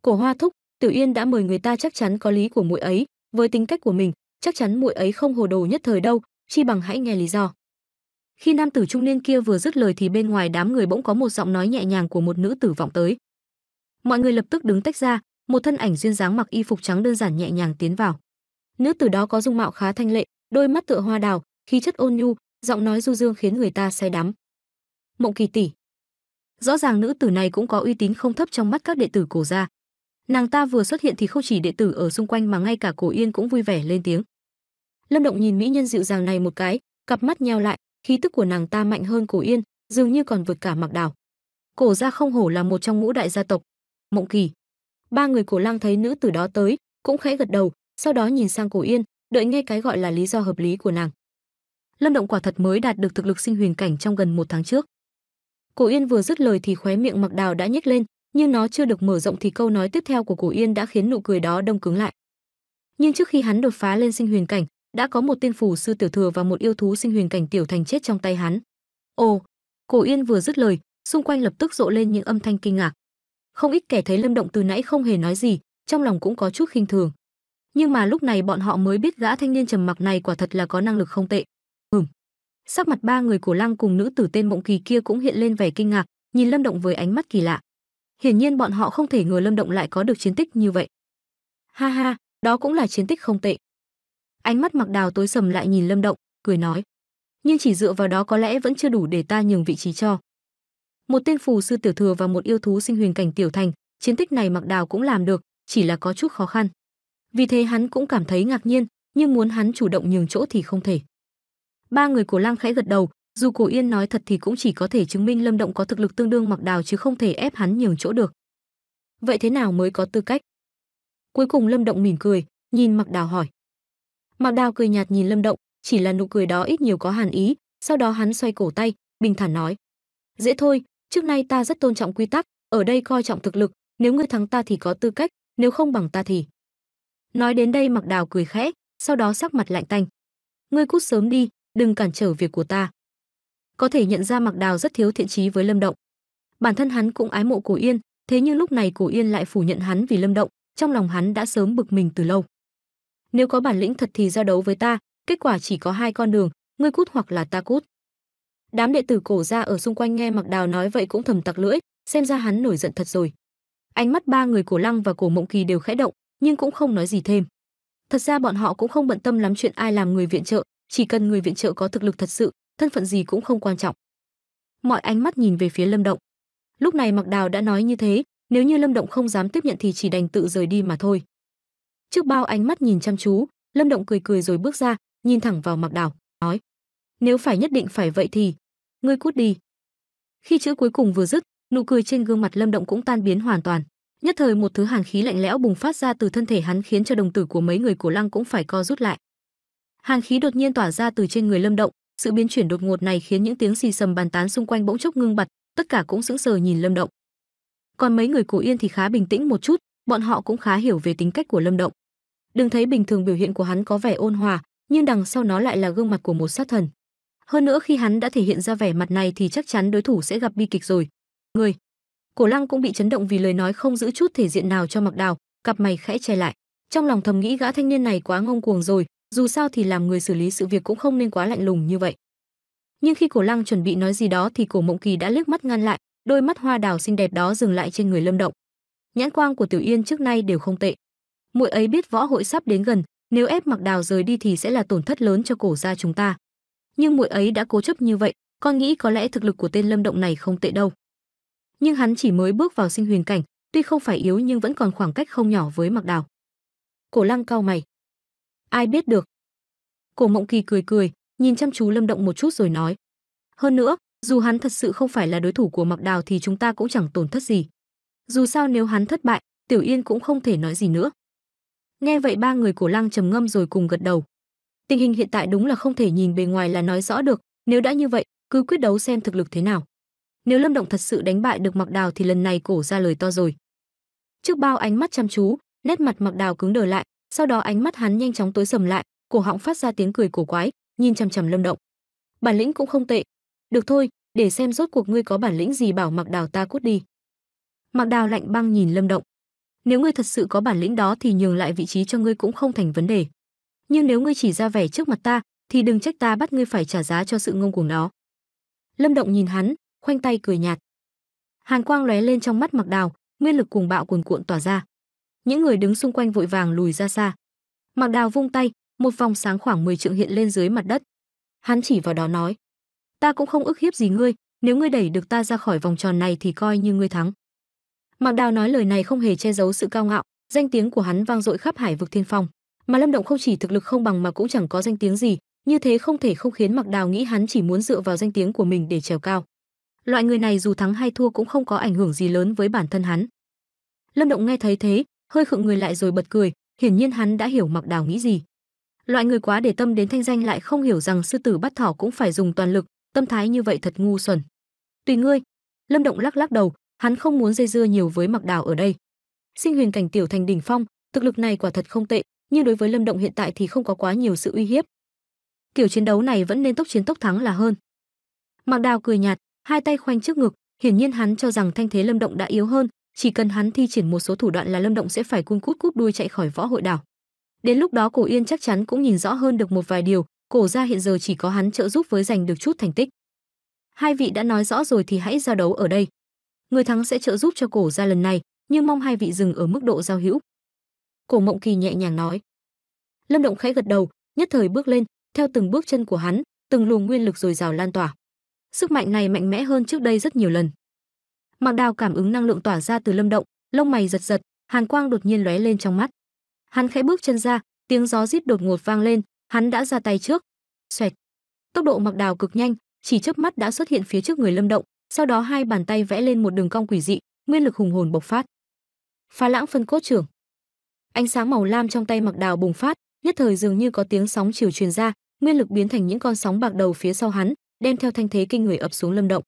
cổ hoa thúc tiểu yên đã mời người ta chắc chắn có lý của muội ấy với tính cách của mình chắc chắn muội ấy không hồ đồ nhất thời đâu chi bằng hãy nghe lý do khi nam tử trung niên kia vừa dứt lời thì bên ngoài đám người bỗng có một giọng nói nhẹ nhàng của một nữ tử vọng tới mọi người lập tức đứng tách ra một thân ảnh duyên dáng mặc y phục trắng đơn giản nhẹ nhàng tiến vào. Nữ tử đó có dung mạo khá thanh lệ, đôi mắt tựa hoa đào, khí chất ôn nhu, giọng nói du dương khiến người ta say đắm. Mộng Kỳ tỷ. Rõ ràng nữ tử này cũng có uy tín không thấp trong mắt các đệ tử cổ gia. Nàng ta vừa xuất hiện thì không chỉ đệ tử ở xung quanh mà ngay cả Cổ Yên cũng vui vẻ lên tiếng. Lâm Động nhìn mỹ nhân dịu dàng này một cái, cặp mắt nheo lại, khí tức của nàng ta mạnh hơn Cổ Yên, dường như còn vượt cả Mặc Đào. Cổ gia không hổ là một trong ngũ đại gia tộc. Mộng Kỳ, ba người cổ lang thấy nữ tử đó tới cũng khẽ gật đầu sau đó nhìn sang cổ yên đợi nghe cái gọi là lý do hợp lý của nàng lâm động quả thật mới đạt được thực lực sinh huyền cảnh trong gần một tháng trước cổ yên vừa dứt lời thì khóe miệng mặc đào đã nhếch lên nhưng nó chưa được mở rộng thì câu nói tiếp theo của cổ yên đã khiến nụ cười đó đông cứng lại. Nhưng trước khi hắn đột phá lên sinh huyền cảnh, đã có một tiên phù sư tiểu thừa và một yêu thú sinh huyền cảnh tiểu thành chết trong tay hắn. Ồ, cổ yên vừa dứt lời, xung quanh lập tức rộ lên những âm thanh kinh ngạc. Không ít kẻ thấy lâm động từ nãy không hề nói gì, trong lòng cũng có chút khinh thường. Nhưng mà lúc này bọn họ mới biết gã thanh niên trầm mặc này quả thật là có năng lực không tệ. Ừm sắc mặt ba người của lăng cùng nữ tử tên mộng kỳ kia cũng hiện lên vẻ kinh ngạc, nhìn lâm động với ánh mắt kỳ lạ hiển nhiên bọn họ không thể ngờ lâm động lại có được chiến tích như vậy. Ha ha, đó cũng là chiến tích không tệ. Ánh mắt mặc đào tối sầm lại nhìn lâm động, cười nói. Nhưng chỉ dựa vào đó có lẽ vẫn chưa đủ để ta nhường vị trí cho. Một tên phù sư tiểu thừa và một yêu thú sinh huyền cảnh tiểu thành, chiến tích này mặc đào cũng làm được, chỉ là có chút khó khăn. Vì thế hắn cũng cảm thấy ngạc nhiên, nhưng muốn hắn chủ động nhường chỗ thì không thể. Ba người của lang khẽ gật đầu dù cổ yên nói thật thì cũng chỉ có thể chứng minh lâm động có thực lực tương đương mặc đào chứ không thể ép hắn nhường chỗ được. Vậy thế nào mới có tư cách? Cuối cùng lâm động mỉm cười, nhìn mặc đào hỏi. Mặc đào cười nhạt nhìn lâm động, chỉ là nụ cười đó ít nhiều có hàn ý, sau đó hắn xoay cổ tay, bình thản nói. Dễ thôi, trước nay ta rất tôn trọng quy tắc, ở đây coi trọng thực lực, nếu ngươi thắng ta thì có tư cách, nếu không bằng ta thì. Nói đến đây mặc đào cười khẽ, sau đó sắc mặt lạnh tanh. Ngươi cút sớm đi, đừng cản trở việc của ta có thể nhận ra mặc đào rất thiếu thiện trí với lâm động. Bản thân hắn cũng ái mộ cổ yên, thế nhưng lúc này cổ yên lại phủ nhận hắn vì lâm động, trong lòng hắn đã sớm bực mình từ lâu. Nếu có bản lĩnh thật thì ra đấu với ta, kết quả chỉ có hai con đường, ngươi cút hoặc là ta cút. Đám đệ tử cổ gia ở xung quanh nghe mặc đào nói vậy cũng thầm tặc lưỡi, xem ra hắn nổi giận thật rồi. Ánh mắt ba người cổ lăng và cổ mộng kỳ đều khẽ động, nhưng cũng không nói gì thêm. Thật ra bọn họ cũng không bận tâm lắm chuyện ai làm người viện trợ, chỉ cần người viện trợ có thực lực thật sự thân phận gì cũng không quan trọng mọi ánh mắt nhìn về phía lâm động lúc này mặc đào đã nói như thế nếu như lâm động không dám tiếp nhận thì chỉ đành tự rời đi mà thôi trước bao ánh mắt nhìn chăm chú lâm động cười cười rồi bước ra nhìn thẳng vào mặc đào nói nếu phải nhất định phải vậy thì ngươi cút đi Khi chữ cuối cùng vừa dứt, nụ cười trên gương mặt Lâm Động cũng tan biến hoàn toàn. Nhất thời một thứ hàn khí lạnh lẽo bùng phát ra từ thân thể hắn khiến cho đồng tử của mấy người cổ lăng cũng phải co rút lại. Hàn khí đột nhiên tỏa ra từ trên người Lâm Động, sự biến chuyển đột ngột này khiến những tiếng xì sầm bàn tán xung quanh bỗng chốc ngưng bặt, tất cả cũng sững sờ nhìn Lâm Động. Còn mấy người cổ Yên thì khá bình tĩnh một chút, bọn họ cũng khá hiểu về tính cách của Lâm Động. Đừng thấy bình thường biểu hiện của hắn có vẻ ôn hòa, nhưng đằng sau nó lại là gương mặt của một sát thần. Hơn nữa khi hắn đã thể hiện ra vẻ mặt này thì chắc chắn đối thủ sẽ gặp bi kịch rồi. Người. Cổ Lăng cũng bị chấn động vì lời nói không giữ chút thể diện nào cho Mặc Đào, cặp mày khẽ che lại. Trong lòng thầm nghĩ gã thanh niên này quá ngông cuồng rồi, dù sao thì làm người xử lý sự việc cũng không nên quá lạnh lùng như vậy. Nhưng khi Cổ Lăng chuẩn bị nói gì đó thì Cổ Mộng Kỳ đã liếc mắt ngăn lại, đôi mắt hoa đào xinh đẹp đó dừng lại trên người Lâm Động. Nhãn quang của Tiểu Yên trước nay đều không tệ. Muội ấy biết võ hội sắp đến gần, nếu ép Mặc Đào rời đi thì sẽ là tổn thất lớn cho cổ gia chúng ta. Nhưng muội ấy đã cố chấp như vậy, con nghĩ có lẽ thực lực của tên Lâm Động này không tệ đâu. Nhưng hắn chỉ mới bước vào sinh huyền cảnh, tuy không phải yếu nhưng vẫn còn khoảng cách không nhỏ với Mặc Đào. Cổ Lăng cau mày. Ai biết được? Cổ Mộng Kỳ cười cười, nhìn chăm chú Lâm Động một chút rồi nói: "Hơn nữa, dù hắn thật sự không phải là đối thủ của Mặc Đào thì chúng ta cũng chẳng tổn thất gì. Dù sao nếu hắn thất bại, Tiểu Yên cũng không thể nói gì nữa." Nghe vậy ba người Cổ Lăng trầm ngâm rồi cùng gật đầu. Tình hình hiện tại đúng là không thể nhìn bề ngoài là nói rõ được, nếu đã như vậy, cứ quyết đấu xem thực lực thế nào. Nếu Lâm Động thật sự đánh bại được Mặc Đào thì lần này cổ ra lời to rồi. Trước bao ánh mắt chăm chú, nét mặt Mặc Đào cứng đờ lại, sau đó ánh mắt hắn nhanh chóng tối sầm lại, cổ họng phát ra tiếng cười cổ quái, nhìn chằm chằm Lâm Động. Bản lĩnh cũng không tệ. Được thôi, để xem rốt cuộc ngươi có bản lĩnh gì bảo Mặc Đào ta cút đi. Mặc Đào lạnh băng nhìn Lâm Động. Nếu ngươi thật sự có bản lĩnh đó thì nhường lại vị trí cho ngươi cũng không thành vấn đề. Nhưng nếu ngươi chỉ ra vẻ trước mặt ta, thì đừng trách ta bắt ngươi phải trả giá cho sự ngông cuồng đó. Lâm Động nhìn hắn, khoanh tay cười nhạt. Hàn quang lóe lên trong mắt Mặc Đào, nguyên lực cuồng bạo cuồn cuộn tỏa ra. Những người đứng xung quanh vội vàng lùi ra xa. Mặc Đào vung tay, một vòng sáng khoảng 10 trượng hiện lên dưới mặt đất. Hắn chỉ vào đó nói: "Ta cũng không ức hiếp gì ngươi, nếu ngươi đẩy được ta ra khỏi vòng tròn này thì coi như ngươi thắng." Mặc Đào nói lời này không hề che giấu sự cao ngạo, danh tiếng của hắn vang dội khắp hải vực thiên phong, mà Lâm Động không chỉ thực lực không bằng mà cũng chẳng có danh tiếng gì, như thế không thể không khiến Mặc Đào nghĩ hắn chỉ muốn dựa vào danh tiếng của mình để trèo cao. Loại người này dù thắng hay thua cũng không có ảnh hưởng gì lớn với bản thân hắn. Lâm Động nghe thấy thế, hơi khựng người lại rồi bật cười, hiển nhiên hắn đã hiểu Mặc Đào nghĩ gì. Loại người quá để tâm đến thanh danh lại không hiểu rằng sư tử bắt thỏ cũng phải dùng toàn lực, tâm thái như vậy thật ngu xuẩn. Tùy ngươi. Lâm Động lắc lắc đầu, hắn không muốn dây dưa nhiều với Mặc Đào ở đây. Sinh huyền cảnh tiểu thành đỉnh phong, thực lực này quả thật không tệ, nhưng đối với Lâm Động hiện tại thì không có quá nhiều sự uy hiếp. Kiểu chiến đấu này vẫn nên tốc chiến tốc thắng là hơn. Mặc Đào cười nhạt, hai tay khoanh trước ngực, hiển nhiên hắn cho rằng thanh thế Lâm Động đã yếu hơn, chỉ cần hắn thi triển một số thủ đoạn là Lâm Động sẽ phải cung cút cút đuôi chạy khỏi võ hội đảo. Đến lúc đó Cổ Yên chắc chắn cũng nhìn rõ hơn được một vài điều, cổ gia hiện giờ chỉ có hắn trợ giúp với giành được chút thành tích. Hai vị đã nói rõ rồi thì hãy giao đấu ở đây. Người thắng sẽ trợ giúp cho cổ gia lần này, nhưng mong hai vị dừng ở mức độ giao hữu. Cổ Mộng Kỳ nhẹ nhàng nói. Lâm Động khẽ gật đầu, nhất thời bước lên, theo từng bước chân của hắn, từng luồng nguyên lực dồi dào lan tỏa. Sức mạnh này mạnh mẽ hơn trước đây rất nhiều lần. Mạc Đào cảm ứng năng lượng tỏa ra từ Lâm Động, lông mày giật giật, hàn quang đột nhiên lóe lên trong mắt. Hắn khẽ bước chân ra, tiếng gió rít đột ngột vang lên, hắn đã ra tay trước. Xoẹt. Tốc độ Mạc Đào cực nhanh, chỉ chớp mắt đã xuất hiện phía trước người Lâm Động, sau đó hai bàn tay vẽ lên một đường cong quỷ dị, nguyên lực hùng hồn bộc phát. Phá lãng phân cốt trưởng. Ánh sáng màu lam trong tay Mạc Đào bùng phát, nhất thời dường như có tiếng sóng chiều truyền ra, nguyên lực biến thành những con sóng bạc đầu phía sau hắn, đem theo thanh thế kinh người ập xuống Lâm Động.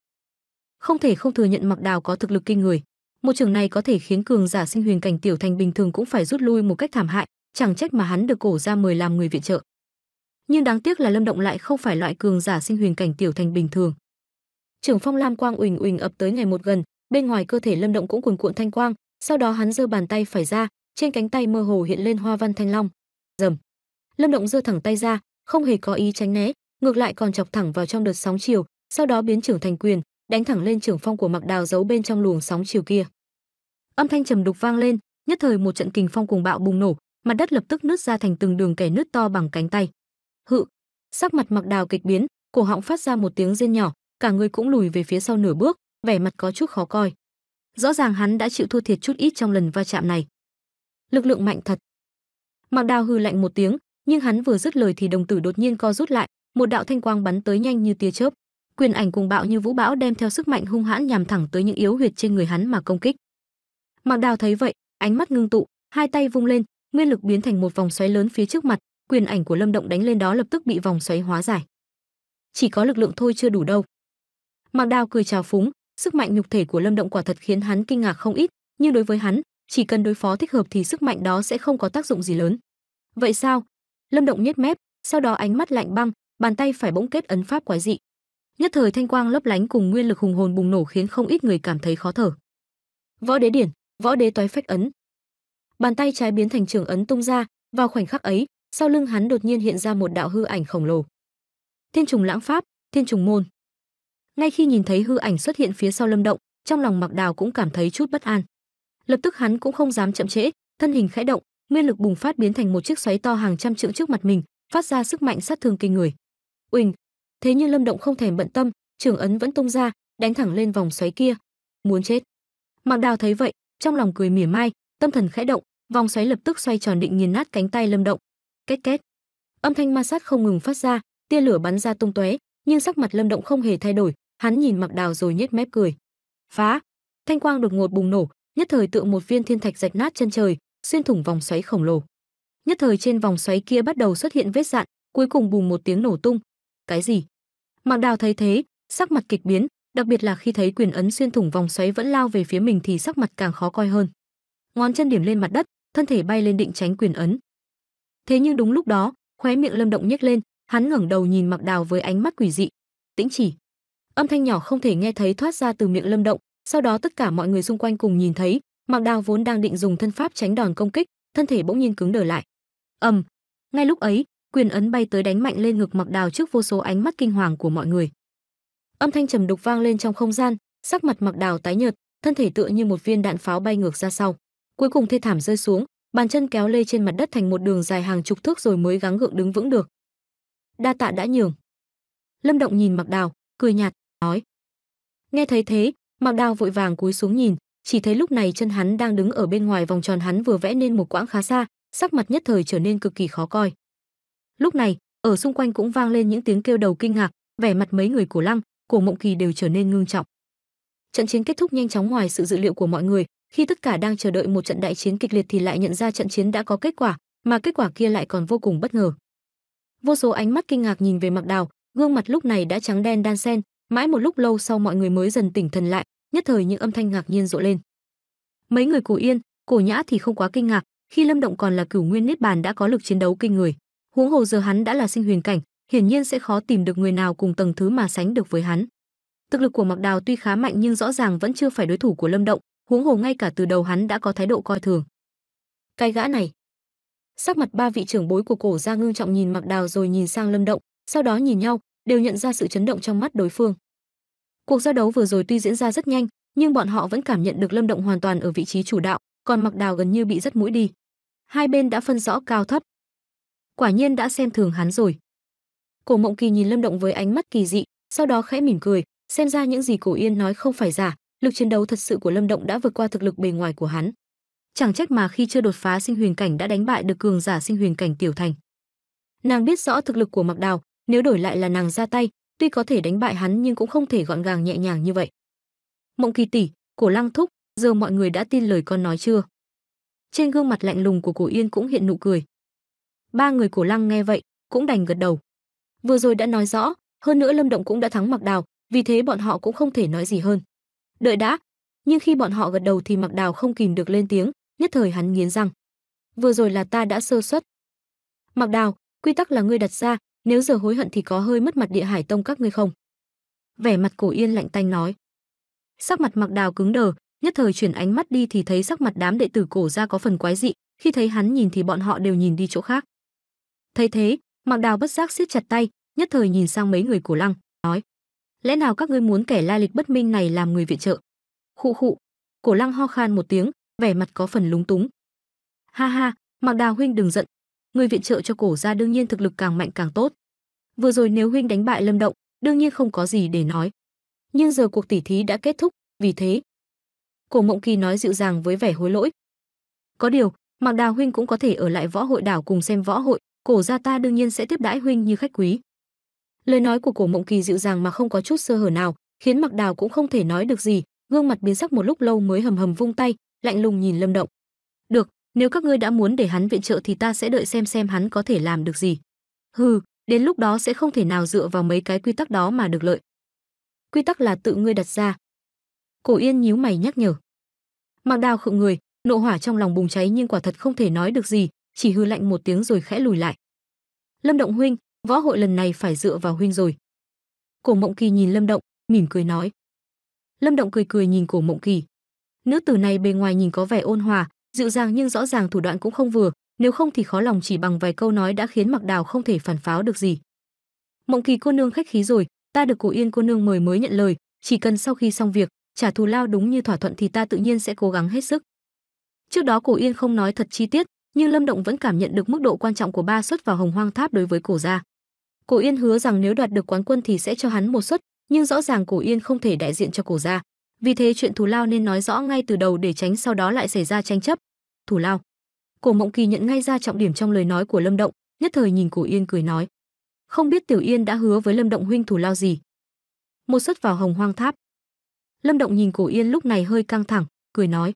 Không thể không thừa nhận mặc Đào có thực lực kinh người. Một trường này có thể khiến cường giả sinh huyền cảnh tiểu thành bình thường cũng phải rút lui một cách thảm hại, chẳng trách mà hắn được cổ ra mời làm người viện trợ. Nhưng đáng tiếc là Lâm Động lại không phải loại cường giả sinh huyền cảnh tiểu thành bình thường. trưởng phong lam quang uỳnh uỳnh ập tới ngày một gần, bên ngoài cơ thể Lâm Động cũng cuồn cuộn thanh quang, sau đó hắn giơ bàn tay phải ra, trên cánh tay mơ hồ hiện lên hoa văn thanh long. Rầm. Lâm Động giơ thẳng tay ra, không hề có ý tránh né, ngược lại còn chọc thẳng vào trong đợt sóng chiều, sau đó biến trưởng thành quyền, đánh thẳng lên trưởng phong của Mặc Đào giấu bên trong luồng sóng chiều kia. Âm thanh trầm đục vang lên, nhất thời một trận kình phong cùng bạo bùng nổ, mặt đất lập tức nứt ra thành từng đường kẻ nứt to bằng cánh tay. Hự, sắc mặt Mặc Đào kịch biến, cổ họng phát ra một tiếng rên nhỏ, cả người cũng lùi về phía sau nửa bước, vẻ mặt có chút khó coi. Rõ ràng hắn đã chịu thua thiệt chút ít trong lần va chạm này. Lực lượng mạnh thật. Mặc Đào hừ lạnh một tiếng, nhưng hắn vừa dứt lời thì đồng tử đột nhiên co rút lại, một đạo thanh quang bắn tới nhanh như tia chớp quyền ảnh cùng bạo như vũ bão đem theo sức mạnh hung hãn nhằm thẳng tới những yếu huyệt trên người hắn mà công kích. Mạc Đào thấy vậy, ánh mắt ngưng tụ, hai tay vung lên, nguyên lực biến thành một vòng xoáy lớn phía trước mặt, quyền ảnh của Lâm Động đánh lên đó lập tức bị vòng xoáy hóa giải. Chỉ có lực lượng thôi chưa đủ đâu. Mạc Đào cười chào phúng, sức mạnh nhục thể của Lâm Động quả thật khiến hắn kinh ngạc không ít, nhưng đối với hắn, chỉ cần đối phó thích hợp thì sức mạnh đó sẽ không có tác dụng gì lớn. Vậy sao? Lâm Động nhếch mép, sau đó ánh mắt lạnh băng, bàn tay phải bỗng kết ấn pháp quái dị. Nhất thời thanh quang lấp lánh cùng nguyên lực hùng hồn bùng nổ khiến không ít người cảm thấy khó thở. Võ đế điển, võ đế toái phách ấn. Bàn tay trái biến thành trường ấn tung ra, vào khoảnh khắc ấy, sau lưng hắn đột nhiên hiện ra một đạo hư ảnh khổng lồ. Thiên trùng lãng pháp, thiên trùng môn. Ngay khi nhìn thấy hư ảnh xuất hiện phía sau Lâm Động, trong lòng Mặc Đào cũng cảm thấy chút bất an. Lập tức hắn cũng không dám chậm trễ, thân hình khẽ động, nguyên lực bùng phát biến thành một chiếc xoáy to hàng trăm trượng trước mặt mình, phát ra sức mạnh sát thương kinh người. Uỳnh, thế nhưng Lâm Động không thèm bận tâm, trường ấn vẫn tung ra, đánh thẳng lên vòng xoáy kia. Muốn chết. Mạc Đào thấy vậy, trong lòng cười mỉa mai, tâm thần khẽ động, vòng xoáy lập tức xoay tròn định nghiền nát cánh tay Lâm Động. Két két. Âm thanh ma sát không ngừng phát ra, tia lửa bắn ra tung tóe, nhưng sắc mặt Lâm Động không hề thay đổi, hắn nhìn Mạc Đào rồi nhếch mép cười. Phá! Thanh quang đột ngột bùng nổ, nhất thời tượng một viên thiên thạch rạch nát chân trời, xuyên thủng vòng xoáy khổng lồ. Nhất thời trên vòng xoáy kia bắt đầu xuất hiện vết dạn, cuối cùng bùng một tiếng nổ tung. Cái gì? Mạc Đào thấy thế, sắc mặt kịch biến, đặc biệt là khi thấy quyền ấn xuyên thủng vòng xoáy vẫn lao về phía mình thì sắc mặt càng khó coi hơn. Ngón chân điểm lên mặt đất, thân thể bay lên định tránh quyền ấn. Thế nhưng đúng lúc đó, khóe miệng Lâm Động nhếch lên, hắn ngẩng đầu nhìn Mạc Đào với ánh mắt quỷ dị. Tĩnh chỉ. Âm thanh nhỏ không thể nghe thấy thoát ra từ miệng Lâm Động, sau đó tất cả mọi người xung quanh cùng nhìn thấy, Mạc Đào vốn đang định dùng thân pháp tránh đòn công kích, thân thể bỗng nhiên cứng đờ lại. Ầm. ngay lúc ấy, quyền ấn bay tới đánh mạnh lên ngực Mặc Đào trước vô số ánh mắt kinh hoàng của mọi người. Âm thanh trầm đục vang lên trong không gian, sắc mặt Mặc Đào tái nhợt, thân thể tựa như một viên đạn pháo bay ngược ra sau. Cuối cùng thê thảm rơi xuống, bàn chân kéo lê trên mặt đất thành một đường dài hàng chục thước rồi mới gắng gượng đứng vững được. Đa tạ đã nhường. Lâm Động nhìn Mặc Đào, cười nhạt, nói. Nghe thấy thế, Mạc Đào vội vàng cúi xuống nhìn, chỉ thấy lúc này chân hắn đang đứng ở bên ngoài vòng tròn hắn vừa vẽ nên một quãng khá xa, sắc mặt nhất thời trở nên cực kỳ khó coi. Lúc này, ở xung quanh cũng vang lên những tiếng kêu đầu kinh ngạc, vẻ mặt mấy người của Lăng, Cổ Mộng Kỳ đều trở nên ngưng trọng. Trận chiến kết thúc nhanh chóng ngoài sự dự liệu của mọi người, khi tất cả đang chờ đợi một trận đại chiến kịch liệt thì lại nhận ra trận chiến đã có kết quả, mà kết quả kia lại còn vô cùng bất ngờ. Vô số ánh mắt kinh ngạc nhìn về Mạc Đào, gương mặt lúc này đã trắng đen đan xen, mãi một lúc lâu sau mọi người mới dần tỉnh thần lại, nhất thời những âm thanh ngạc nhiên rộ lên. Mấy người Cổ Yên, Cổ Nhã thì không quá kinh ngạc, khi Lâm Động còn là cửu nguyên niết bàn đã có lực chiến đấu kinh người. Huống hồ giờ hắn đã là sinh huyền cảnh, hiển nhiên sẽ khó tìm được người nào cùng tầng thứ mà sánh được với hắn. Thực lực của mặc Đào tuy khá mạnh nhưng rõ ràng vẫn chưa phải đối thủ của Lâm Động, huống hồ ngay cả từ đầu hắn đã có thái độ coi thường. Cái gã này. Sắc mặt ba vị trưởng bối của cổ gia ngưng trọng nhìn mặc Đào rồi nhìn sang Lâm Động, sau đó nhìn nhau, đều nhận ra sự chấn động trong mắt đối phương. Cuộc giao đấu vừa rồi tuy diễn ra rất nhanh, nhưng bọn họ vẫn cảm nhận được Lâm Động hoàn toàn ở vị trí chủ đạo, còn mặc Đào gần như bị rất mũi đi. Hai bên đã phân rõ cao thấp. Quả nhiên đã xem thường hắn rồi. Cổ Mộng Kỳ nhìn Lâm Động với ánh mắt kỳ dị, sau đó khẽ mỉm cười, xem ra những gì Cổ Yên nói không phải giả, lực chiến đấu thật sự của Lâm Động đã vượt qua thực lực bề ngoài của hắn. Chẳng trách mà khi chưa đột phá sinh huyền cảnh đã đánh bại được cường giả sinh huyền cảnh tiểu thành. Nàng biết rõ thực lực của Mạc Đào, nếu đổi lại là nàng ra tay, tuy có thể đánh bại hắn nhưng cũng không thể gọn gàng nhẹ nhàng như vậy. Mộng Kỳ tỷ, Cổ Lăng thúc, giờ mọi người đã tin lời con nói chưa? Trên gương mặt lạnh lùng của Cổ Yên cũng hiện nụ cười. Ba người Cổ Lăng nghe vậy, cũng đành gật đầu. Vừa rồi đã nói rõ, hơn nữa Lâm Động cũng đã thắng Mạc Đào, vì thế bọn họ cũng không thể nói gì hơn. Đợi đã, nhưng khi bọn họ gật đầu thì Mạc Đào không kìm được lên tiếng, nhất thời hắn nghiến răng. Vừa rồi là ta đã sơ suất. Mạc Đào, quy tắc là ngươi đặt ra, nếu giờ hối hận thì có hơi mất mặt Địa Hải Tông các ngươi không? Vẻ mặt Cổ Yên lạnh tanh nói. Sắc mặt Mạc Đào cứng đờ, nhất thời chuyển ánh mắt đi thì thấy sắc mặt đám đệ tử cổ ra có phần quái dị, khi thấy hắn nhìn thì bọn họ đều nhìn đi chỗ khác. Thấy thế, Mạc Đào bất giác siết chặt tay, nhất thời nhìn sang mấy người cổ lăng, nói: "Lẽ nào các ngươi muốn kẻ lai lịch bất minh này làm người viện trợ?" Khụ khụ, cổ lăng ho khan một tiếng, vẻ mặt có phần lúng túng. "Ha ha, Mạc Đào huynh đừng giận, người viện trợ cho cổ gia đương nhiên thực lực càng mạnh càng tốt. Vừa rồi nếu huynh đánh bại Lâm Động, đương nhiên không có gì để nói. Nhưng giờ cuộc tỉ thí đã kết thúc, vì thế Cổ Mộng Kỳ nói dịu dàng với vẻ hối lỗi. Có điều, Mạc Đào huynh cũng có thể ở lại võ hội đảo cùng xem võ hội, cổ gia ta đương nhiên sẽ tiếp đãi huynh như khách quý. Lời nói của Cổ Mộng Kỳ dịu dàng mà không có chút sơ hở nào, khiến Mặc Đào cũng không thể nói được gì, gương mặt biến sắc một lúc lâu mới hầm hầm vung tay, lạnh lùng nhìn Lâm Động. "Được, nếu các ngươi đã muốn để hắn viện trợ thì ta sẽ đợi xem xem hắn có thể làm được gì." "Hừ, đến lúc đó sẽ không thể nào dựa vào mấy cái quy tắc đó mà được lợi." "Quy tắc là tự ngươi đặt ra." Cổ Yên nhíu mày nhắc nhở. Mặc Đào khựng người, nộ hỏa trong lòng bùng cháy nhưng quả thật không thể nói được gì, chỉ hư lạnh một tiếng rồi khẽ lùi lại. Lâm Động huynh, võ hội lần này phải dựa vào huynh rồi. Cổ Mộng Kỳ nhìn Lâm Động, mỉm cười nói. Lâm Động cười cười nhìn Cổ Mộng Kỳ. Nữ tử này bề ngoài nhìn có vẻ ôn hòa, dịu dàng nhưng rõ ràng thủ đoạn cũng không vừa, nếu không thì khó lòng chỉ bằng vài câu nói đã khiến Mặc Đào không thể phản pháo được gì. Mộng Kỳ cô nương khách khí rồi, ta được Cổ Yên cô nương mời mới nhận lời, chỉ cần sau khi xong việc, trả thù lao đúng như thỏa thuận thì ta tự nhiên sẽ cố gắng hết sức. Trước đó Cổ Yên không nói thật chi tiết, nhưng Lâm Động vẫn cảm nhận được mức độ quan trọng của ba suất vào Hồng Hoang Tháp đối với Cổ gia. Cổ Yên hứa rằng nếu đoạt được quán quân thì sẽ cho hắn một suất, nhưng rõ ràng Cổ Yên không thể đại diện cho Cổ gia. Vì thế chuyện thù lao nên nói rõ ngay từ đầu để tránh sau đó lại xảy ra tranh chấp. Thù lao. Cổ Mộng Kỳ nhận ngay ra trọng điểm trong lời nói của Lâm Động, nhất thời nhìn Cổ Yên cười nói: "Không biết Tiểu Yên đã hứa với Lâm Động huynh thù lao gì?" Một suất vào Hồng Hoang Tháp. Lâm Động nhìn Cổ Yên lúc này hơi căng thẳng, cười nói: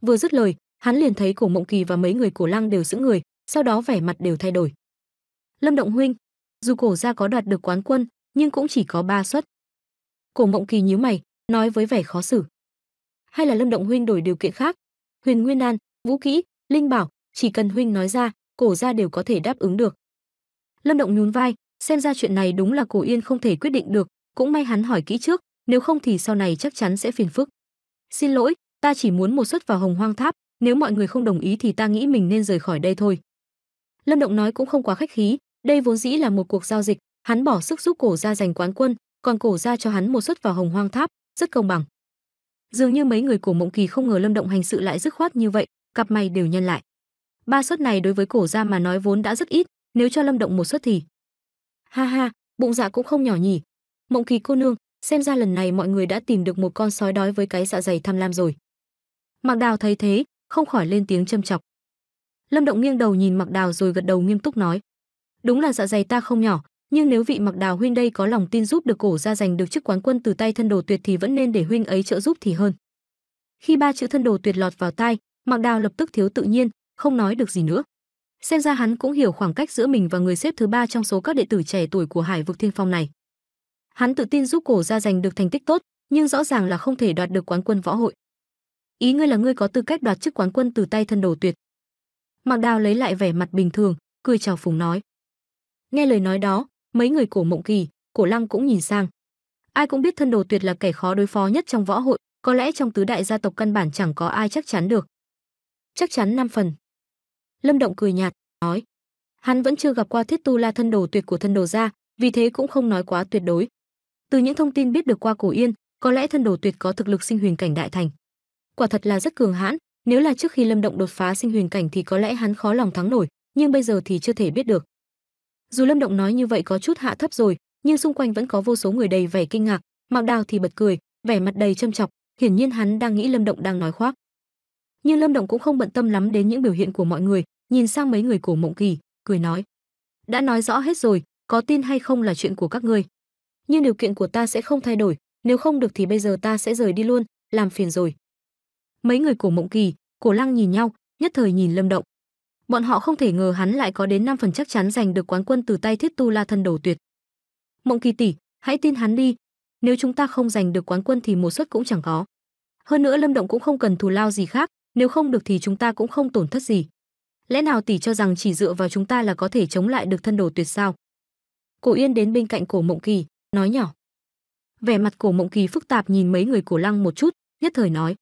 Vừa dứt lời, hắn liền thấy Cổ Mộng Kỳ và mấy người Cổ Lăng đều sững người, sau đó vẻ mặt đều thay đổi. Lâm Động huynh, dù Cổ gia có đoạt được quán quân, nhưng cũng chỉ có ba suất. Cổ Mộng Kỳ nhíu mày, nói với vẻ khó xử. Hay là Lâm Động huynh đổi điều kiện khác? Huyền Nguyên Đan, vũ kỹ, linh bảo, chỉ cần huynh nói ra, Cổ gia đều có thể đáp ứng được. Lâm Động nhún vai, xem ra chuyện này đúng là Cổ Yên không thể quyết định được, cũng may hắn hỏi kỹ trước, nếu không thì sau này chắc chắn sẽ phiền phức. Xin lỗi, ta chỉ muốn một suất vào Hồng Hoang Tháp, nếu mọi người không đồng ý thì ta nghĩ mình nên rời khỏi đây thôi. Lâm Động nói cũng không quá khách khí, đây vốn dĩ là một cuộc giao dịch, hắn bỏ sức giúp cổ gia giành quán quân, còn cổ gia cho hắn một suất vào Hồng Hoang Tháp, rất công bằng. Dường như mấy người cổ Mộng Kỳ không ngờ Lâm Động hành sự lại dứt khoát như vậy, cặp mày đều nhân lại. Ba suất này đối với cổ gia mà nói vốn đã rất ít, nếu cho Lâm Động một suất thì ha ha, bụng dạ cũng không nhỏ nhỉ. Mộng Kỳ cô nương, xem ra lần này mọi người đã tìm được một con sói đói với cái dạ dày tham lam rồi. Mạc Đào thấy thế, không khỏi lên tiếng châm chọc. Lâm Động nghiêng đầu nhìn Mặc Đào rồi gật đầu nghiêm túc nói: "Đúng là dạ dày ta không nhỏ, nhưng nếu vị Mặc Đào huynh đây có lòng tin giúp được cổ gia giành được chức quán quân từ tay thân đồ tuyệt thì vẫn nên để huynh ấy trợ giúp thì hơn." Khi ba chữ thân đồ tuyệt lọt vào tai, Mặc Đào lập tức thiếu tự nhiên, không nói được gì nữa. Xem ra hắn cũng hiểu khoảng cách giữa mình và người xếp thứ ba trong số các đệ tử trẻ tuổi của Hải vực Thiên Phong này. Hắn tự tin giúp cổ gia giành được thành tích tốt, nhưng rõ ràng là không thể đoạt được quán quân võ hội ý ngươi là ngươi có tư cách đoạt chức quán quân từ tay thân đồ tuyệt. Mạc đào lấy lại vẻ mặt bình thường, cười chào phùng nói. Nghe lời nói đó, mấy người cổ mộng kỳ, cổ lăng cũng nhìn sang. Ai cũng biết thân đồ tuyệt là kẻ khó đối phó nhất trong võ hội, có lẽ trong tứ đại gia tộc căn bản chẳng có ai chắc chắn được. Chắc chắn năm phần. Lâm động cười nhạt, nói. Hắn vẫn chưa gặp qua thiết tu la thân đồ tuyệt của thân đồ gia, vì thế cũng không nói quá tuyệt đối. Từ những thông tin biết được qua cổ yên, có lẽ thân đồ tuyệt có thực lực sinh huyền cảnh đại thành quả thật là rất cường hãn, nếu là trước khi Lâm Động đột phá sinh huyền cảnh thì có lẽ hắn khó lòng thắng nổi, nhưng bây giờ thì chưa thể biết được. Dù Lâm Động nói như vậy có chút hạ thấp rồi, nhưng xung quanh vẫn có vô số người đầy vẻ kinh ngạc, Mạc Đào thì bật cười, vẻ mặt đầy châm chọc, hiển nhiên hắn đang nghĩ Lâm Động đang nói khoác. Nhưng Lâm Động cũng không bận tâm lắm đến những biểu hiện của mọi người, nhìn sang mấy người cổ Mộng Kỳ, cười nói: "Đã nói rõ hết rồi, có tin hay không là chuyện của các ngươi. Nhưng điều kiện của ta sẽ không thay đổi, nếu không được thì bây giờ ta sẽ rời đi luôn, làm phiền rồi." Mấy người cổ Mộng Kỳ, Cổ Lăng nhìn nhau, nhất thời nhìn Lâm Động. Bọn họ không thể ngờ hắn lại có đến 5 phần chắc chắn giành được quán quân từ tay Thiết Tu La thân đầu tuyệt. Mộng Kỳ tỷ, hãy tin hắn đi, nếu chúng ta không giành được quán quân thì một suất cũng chẳng có. Hơn nữa Lâm Động cũng không cần thù lao gì khác, nếu không được thì chúng ta cũng không tổn thất gì. Lẽ nào tỷ cho rằng chỉ dựa vào chúng ta là có thể chống lại được thân đồ tuyệt sao? Cổ Yên đến bên cạnh Cổ Mộng Kỳ, nói nhỏ. Vẻ mặt Cổ Mộng Kỳ phức tạp nhìn mấy người Cổ Lăng một chút, nhất thời nói: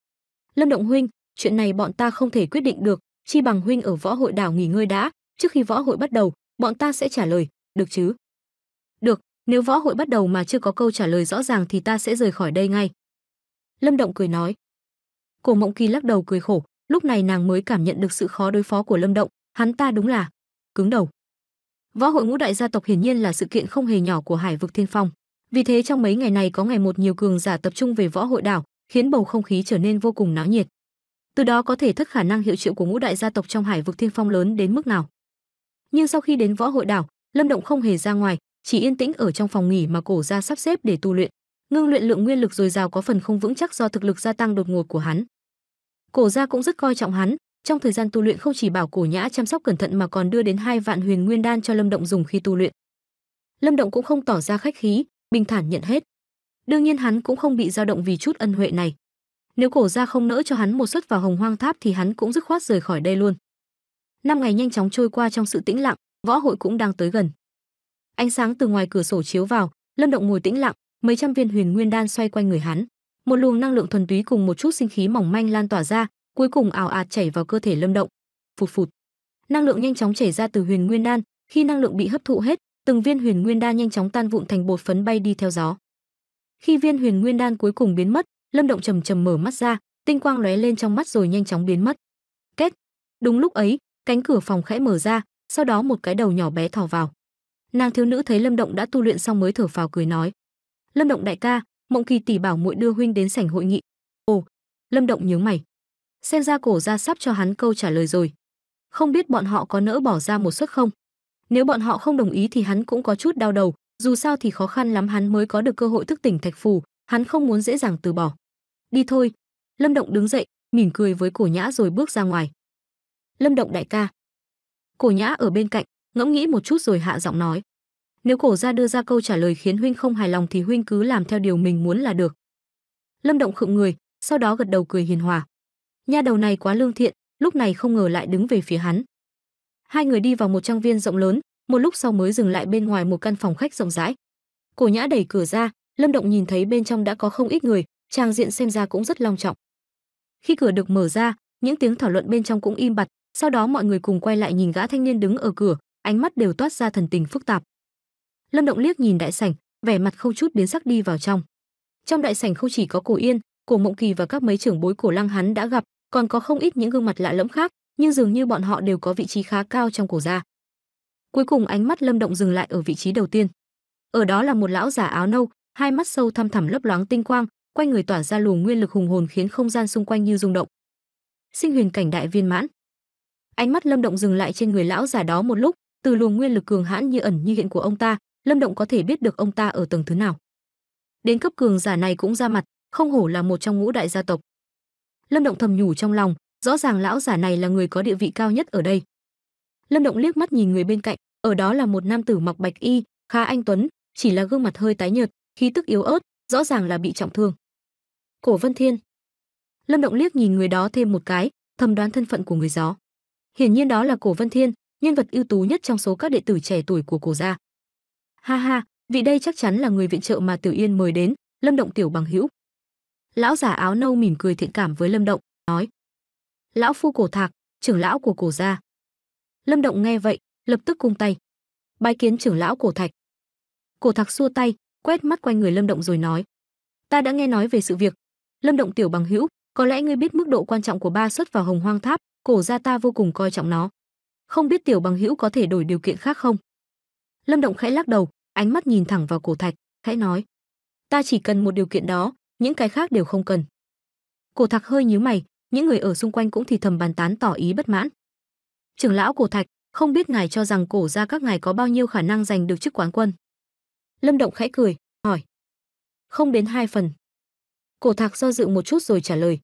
Lâm Động huynh, chuyện này bọn ta không thể quyết định được, chi bằng huynh ở võ hội đảo nghỉ ngơi đã, trước khi võ hội bắt đầu, bọn ta sẽ trả lời, được chứ? Được, nếu võ hội bắt đầu mà chưa có câu trả lời rõ ràng thì ta sẽ rời khỏi đây ngay. Lâm Động cười nói. Cổ Mộng Kỳ lắc đầu cười khổ, lúc này nàng mới cảm nhận được sự khó đối phó của Lâm Động, hắn ta đúng là cứng đầu. Võ hội ngũ đại gia tộc hiển nhiên là sự kiện không hề nhỏ của Hải vực Thiên Phong. Vì thế trong mấy ngày này có ngày một nhiều cường giả tập trung về võ hội đảo, khiến bầu không khí trở nên vô cùng náo nhiệt. Từ đó có thể thất khả năng hiệu triệu của ngũ đại gia tộc trong Hải vực Thiên Phong lớn đến mức nào. Nhưng sau khi đến võ hội đảo, Lâm Động không hề ra ngoài, chỉ yên tĩnh ở trong phòng nghỉ mà cổ gia sắp xếp để tu luyện. Ngưng luyện lượng nguyên lực dồi dào có phần không vững chắc do thực lực gia tăng đột ngột của hắn. Cổ gia cũng rất coi trọng hắn, trong thời gian tu luyện không chỉ bảo cổ nhã chăm sóc cẩn thận mà còn đưa đến hai vạn huyền nguyên đan cho Lâm Động dùng khi tu luyện. Lâm Động cũng không tỏ ra khách khí, bình thản nhận hết. Đương nhiên hắn cũng không bị dao động vì chút ân huệ này. Nếu cổ gia không nỡ cho hắn một suất vào Hồng Hoang Tháp thì hắn cũng dứt khoát rời khỏi đây luôn. Năm ngày nhanh chóng trôi qua trong sự tĩnh lặng, võ hội cũng đang tới gần. Ánh sáng từ ngoài cửa sổ chiếu vào, Lâm Động ngồi tĩnh lặng, mấy trăm viên huyền nguyên đan xoay quanh người hắn. Một luồng năng lượng thuần túy cùng một chút sinh khí mỏng manh lan tỏa ra, cuối cùng ảo ạt chảy vào cơ thể Lâm Động. Phụt phụt. Năng lượng nhanh chóng chảy ra từ huyền nguyên đan, khi năng lượng bị hấp thụ hết, từng viên huyền nguyên đan nhanh chóng tan vụn thành bột phấn bay đi theo gió. Khi viên huyền nguyên đan cuối cùng biến mất, Lâm Động trầm trầm mở mắt ra, tinh quang lóe lên trong mắt rồi nhanh chóng biến mất. Kết. Đúng lúc ấy, cánh cửa phòng khẽ mở ra, sau đó một cái đầu nhỏ bé thò vào. Nàng thiếu nữ thấy Lâm Động đã tu luyện xong mới thở phào cười nói: "Lâm Động đại ca, Mộng Kỳ tỷ bảo muội đưa huynh đến sảnh hội nghị." Ồ, Lâm Động nhướng mày. Xem ra cổ gia sắp cho hắn câu trả lời rồi. Không biết bọn họ có nỡ bỏ ra một suất không? Nếu bọn họ không đồng ý thì hắn cũng có chút đau đầu, dù sao thì khó khăn lắm hắn mới có được cơ hội thức tỉnh thạch phù, hắn không muốn dễ dàng từ bỏ. Đi thôi. Lâm Động đứng dậy, mỉm cười với Cổ Nhã rồi bước ra ngoài. Lâm Động đại ca. Cổ Nhã ở bên cạnh, ngẫm nghĩ một chút rồi hạ giọng nói: "Nếu cổ gia đưa ra câu trả lời khiến huynh không hài lòng thì huynh cứ làm theo điều mình muốn là được." Lâm Động khựng người, sau đó gật đầu cười hiền hòa. Nha đầu này quá lương thiện, lúc này không ngờ lại đứng về phía hắn. Hai người đi vào một trang viên rộng lớn, một lúc sau mới dừng lại bên ngoài một căn phòng khách rộng rãi. Cổ Nhã đẩy cửa ra, Lâm Động nhìn thấy bên trong đã có không ít người, trang diện xem ra cũng rất long trọng. Khi cửa được mở ra, những tiếng thảo luận bên trong cũng im bặt, sau đó mọi người cùng quay lại nhìn gã thanh niên đứng ở cửa, ánh mắt đều toát ra thần tình phức tạp. Lâm Động liếc nhìn đại sảnh, vẻ mặt không chút biến sắc đi vào trong. Trong đại sảnh không chỉ có Cổ Yên, Cổ Mộng Kỳ và các mấy trưởng bối Cổ Lăng hắn đã gặp, còn có không ít những gương mặt lạ lẫm khác, nhưng dường như bọn họ đều có vị trí khá cao trong cổ gia. Cuối cùng ánh mắt Lâm Động dừng lại ở vị trí đầu tiên. Ở đó là một lão giả áo nâu, hai mắt sâu thăm thẳm lấp loáng tinh quang, quanh người tỏa ra luồng nguyên lực hùng hồn khiến không gian xung quanh như rung động. Sinh huyền cảnh đại viên mãn. Ánh mắt Lâm Động dừng lại trên người lão giả đó một lúc, từ luồng nguyên lực cường hãn như ẩn như hiện của ông ta, Lâm Động có thể biết được ông ta ở tầng thứ nào. Đến cấp cường giả này cũng ra mặt, không hổ là một trong ngũ đại gia tộc. Lâm Động thầm nhủ trong lòng, rõ ràng lão giả này là người có địa vị cao nhất ở đây. Lâm Động liếc mắt nhìn người bên cạnh, ở đó là một nam tử mặc bạch y, khá anh tuấn, chỉ là gương mặt hơi tái nhợt, khí tức yếu ớt, rõ ràng là bị trọng thương. Cổ Vân Thiên. Lâm Động liếc nhìn người đó thêm một cái, thầm đoán thân phận của người gió. Hiển nhiên đó là Cổ Vân Thiên, nhân vật ưu tú nhất trong số các đệ tử trẻ tuổi của Cổ gia. Ha ha, vị đây chắc chắn là người viện trợ mà Tiểu Yên mời đến, Lâm Động tiểu bằng hữu. Lão giả áo nâu mỉm cười thiện cảm với Lâm Động, nói: "Lão phu Cổ Thạc, trưởng lão của Cổ gia." Lâm Động nghe vậy, lập tức cung tay. Bái kiến trưởng lão Cổ Thạch. Cổ thạch xua tay, quét mắt quanh người Lâm Động rồi nói: "Ta đã nghe nói về sự việc, Lâm Động tiểu bằng hữu, có lẽ ngươi biết mức độ quan trọng của ba xuất vào Hồng Hoang Tháp, cổ gia ta vô cùng coi trọng nó. Không biết tiểu bằng hữu có thể đổi điều kiện khác không?" Lâm Động khẽ lắc đầu, ánh mắt nhìn thẳng vào Cổ Thạch, khẽ nói: "Ta chỉ cần một điều kiện đó, những cái khác đều không cần." Cổ Thạch hơi nhíu mày, những người ở xung quanh cũng thì thầm bàn tán tỏ ý bất mãn. "Trưởng lão Cổ Thạch, không biết ngài cho rằng cổ gia các ngài có bao nhiêu khả năng giành được chức quán quân?" Lâm Động khẽ cười, hỏi. "Không đến hai phần." Cổ Thạc do dự một chút rồi trả lời.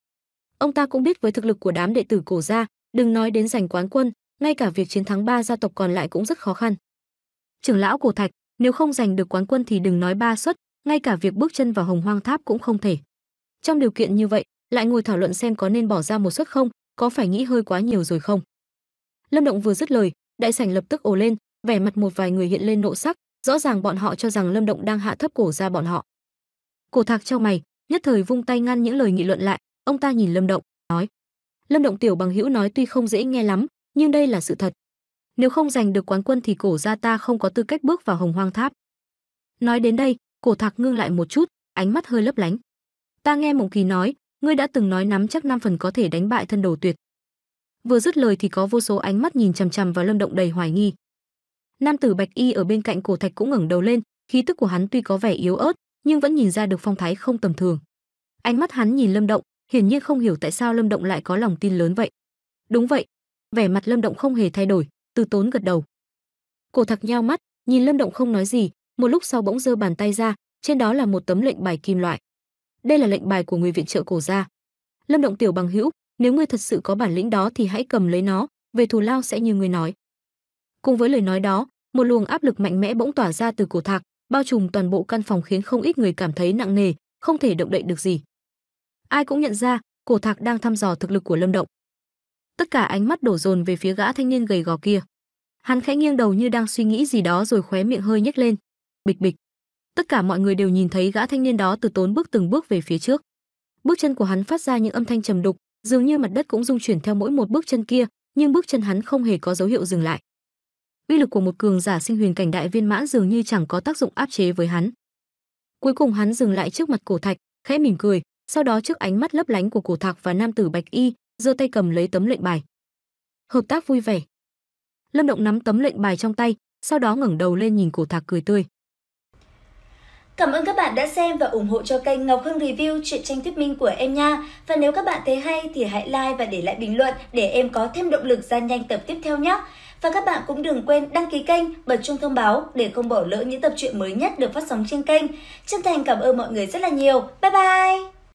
Ông ta cũng biết với thực lực của đám đệ tử cổ gia, đừng nói đến giành quán quân, ngay cả việc chiến thắng ba gia tộc còn lại cũng rất khó khăn. Trưởng lão Cổ Thạch, nếu không giành được quán quân thì đừng nói ba suất, ngay cả việc bước chân vào Hồng Hoang Tháp cũng không thể. Trong điều kiện như vậy, lại ngồi thảo luận xem có nên bỏ ra một suất không, có phải nghĩ hơi quá nhiều rồi không? Lâm Động vừa dứt lời, đại sảnh lập tức ồ lên, vẻ mặt một vài người hiện lên nộ sắc, rõ ràng bọn họ cho rằng Lâm Động đang hạ thấp cổ ra bọn họ. Cổ Thạc trong mày, nhất thời vung tay ngăn những lời nghị luận lại, ông ta nhìn Lâm Động, nói: "Lâm Động tiểu bằng hữu nói tuy không dễ nghe lắm, nhưng đây là sự thật. Nếu không giành được quán quân thì cổ gia ta không có tư cách bước vào Hồng Hoang Tháp." Nói đến đây, Cổ Thạc ngưng lại một chút, ánh mắt hơi lấp lánh. "Ta nghe Mộng Kỳ nói, ngươi đã từng nói nắm chắc năm phần có thể đánh bại thân đồ tuyệt." Vừa dứt lời thì có vô số ánh mắt nhìn chằm chằm vào Lâm Động đầy hoài nghi. Nam tử Bạch Y ở bên cạnh Cổ Thạch cũng ngẩng đầu lên, khí tức của hắn tuy có vẻ yếu ớt, nhưng vẫn nhìn ra được phong thái không tầm thường. Ánh mắt hắn nhìn Lâm Động, hiển nhiên không hiểu tại sao Lâm Động lại có lòng tin lớn vậy. Đúng vậy, vẻ mặt Lâm Động không hề thay đổi, từ tốn gật đầu. Cổ thạch nhao mắt, nhìn Lâm Động không nói gì, một lúc sau bỗng giơ bàn tay ra, trên đó là một tấm lệnh bài kim loại. Đây là lệnh bài của người viện trợ cổ gia. Lâm Động tiểu bằng hữu, nếu ngươi thật sự có bản lĩnh đó thì hãy cầm lấy nó, về thù lao sẽ như ngươi nói. Cùng với lời nói đó, một luồng áp lực mạnh mẽ bỗng tỏa ra từ cổ thạc, bao trùm toàn bộ căn phòng khiến không ít người cảm thấy nặng nề, không thể động đậy được gì. Ai cũng nhận ra, cổ thạc đang thăm dò thực lực của Lâm Động. Tất cả ánh mắt đổ dồn về phía gã thanh niên gầy gò kia. Hắn khẽ nghiêng đầu như đang suy nghĩ gì đó rồi khóe miệng hơi nhếch lên. Bịch bịch. Tất cả mọi người đều nhìn thấy gã thanh niên đó từ tốn bước từng bước về phía trước. Bước chân của hắn phát ra những âm thanh trầm đục, dường như mặt đất cũng rung chuyển theo mỗi một bước chân kia, nhưng bước chân hắn không hề có dấu hiệu dừng lại. Uy lực của một cường giả sinh huyền cảnh đại viên mãn dường như chẳng có tác dụng áp chế với hắn. Cuối cùng hắn dừng lại trước mặt cổ thạch, khẽ mỉm cười, sau đó trước ánh mắt lấp lánh của cổ thạc và nam tử bạch y, giơ tay cầm lấy tấm lệnh bài. Hợp tác vui vẻ. Lâm Động nắm tấm lệnh bài trong tay, sau đó ngẩng đầu lên nhìn cổ thạc cười tươi. Cảm ơn các bạn đã xem và ủng hộ cho kênh Ngọc Hưng Review truyện tranh thuyết minh của em nha. Và nếu các bạn thấy hay thì hãy like và để lại bình luận để em có thêm động lực ra nhanh tập tiếp theo nhé. Và các bạn cũng đừng quên đăng ký kênh, bật chuông thông báo để không bỏ lỡ những tập truyện mới nhất được phát sóng trên kênh. Chân thành cảm ơn mọi người rất là nhiều. Bye bye!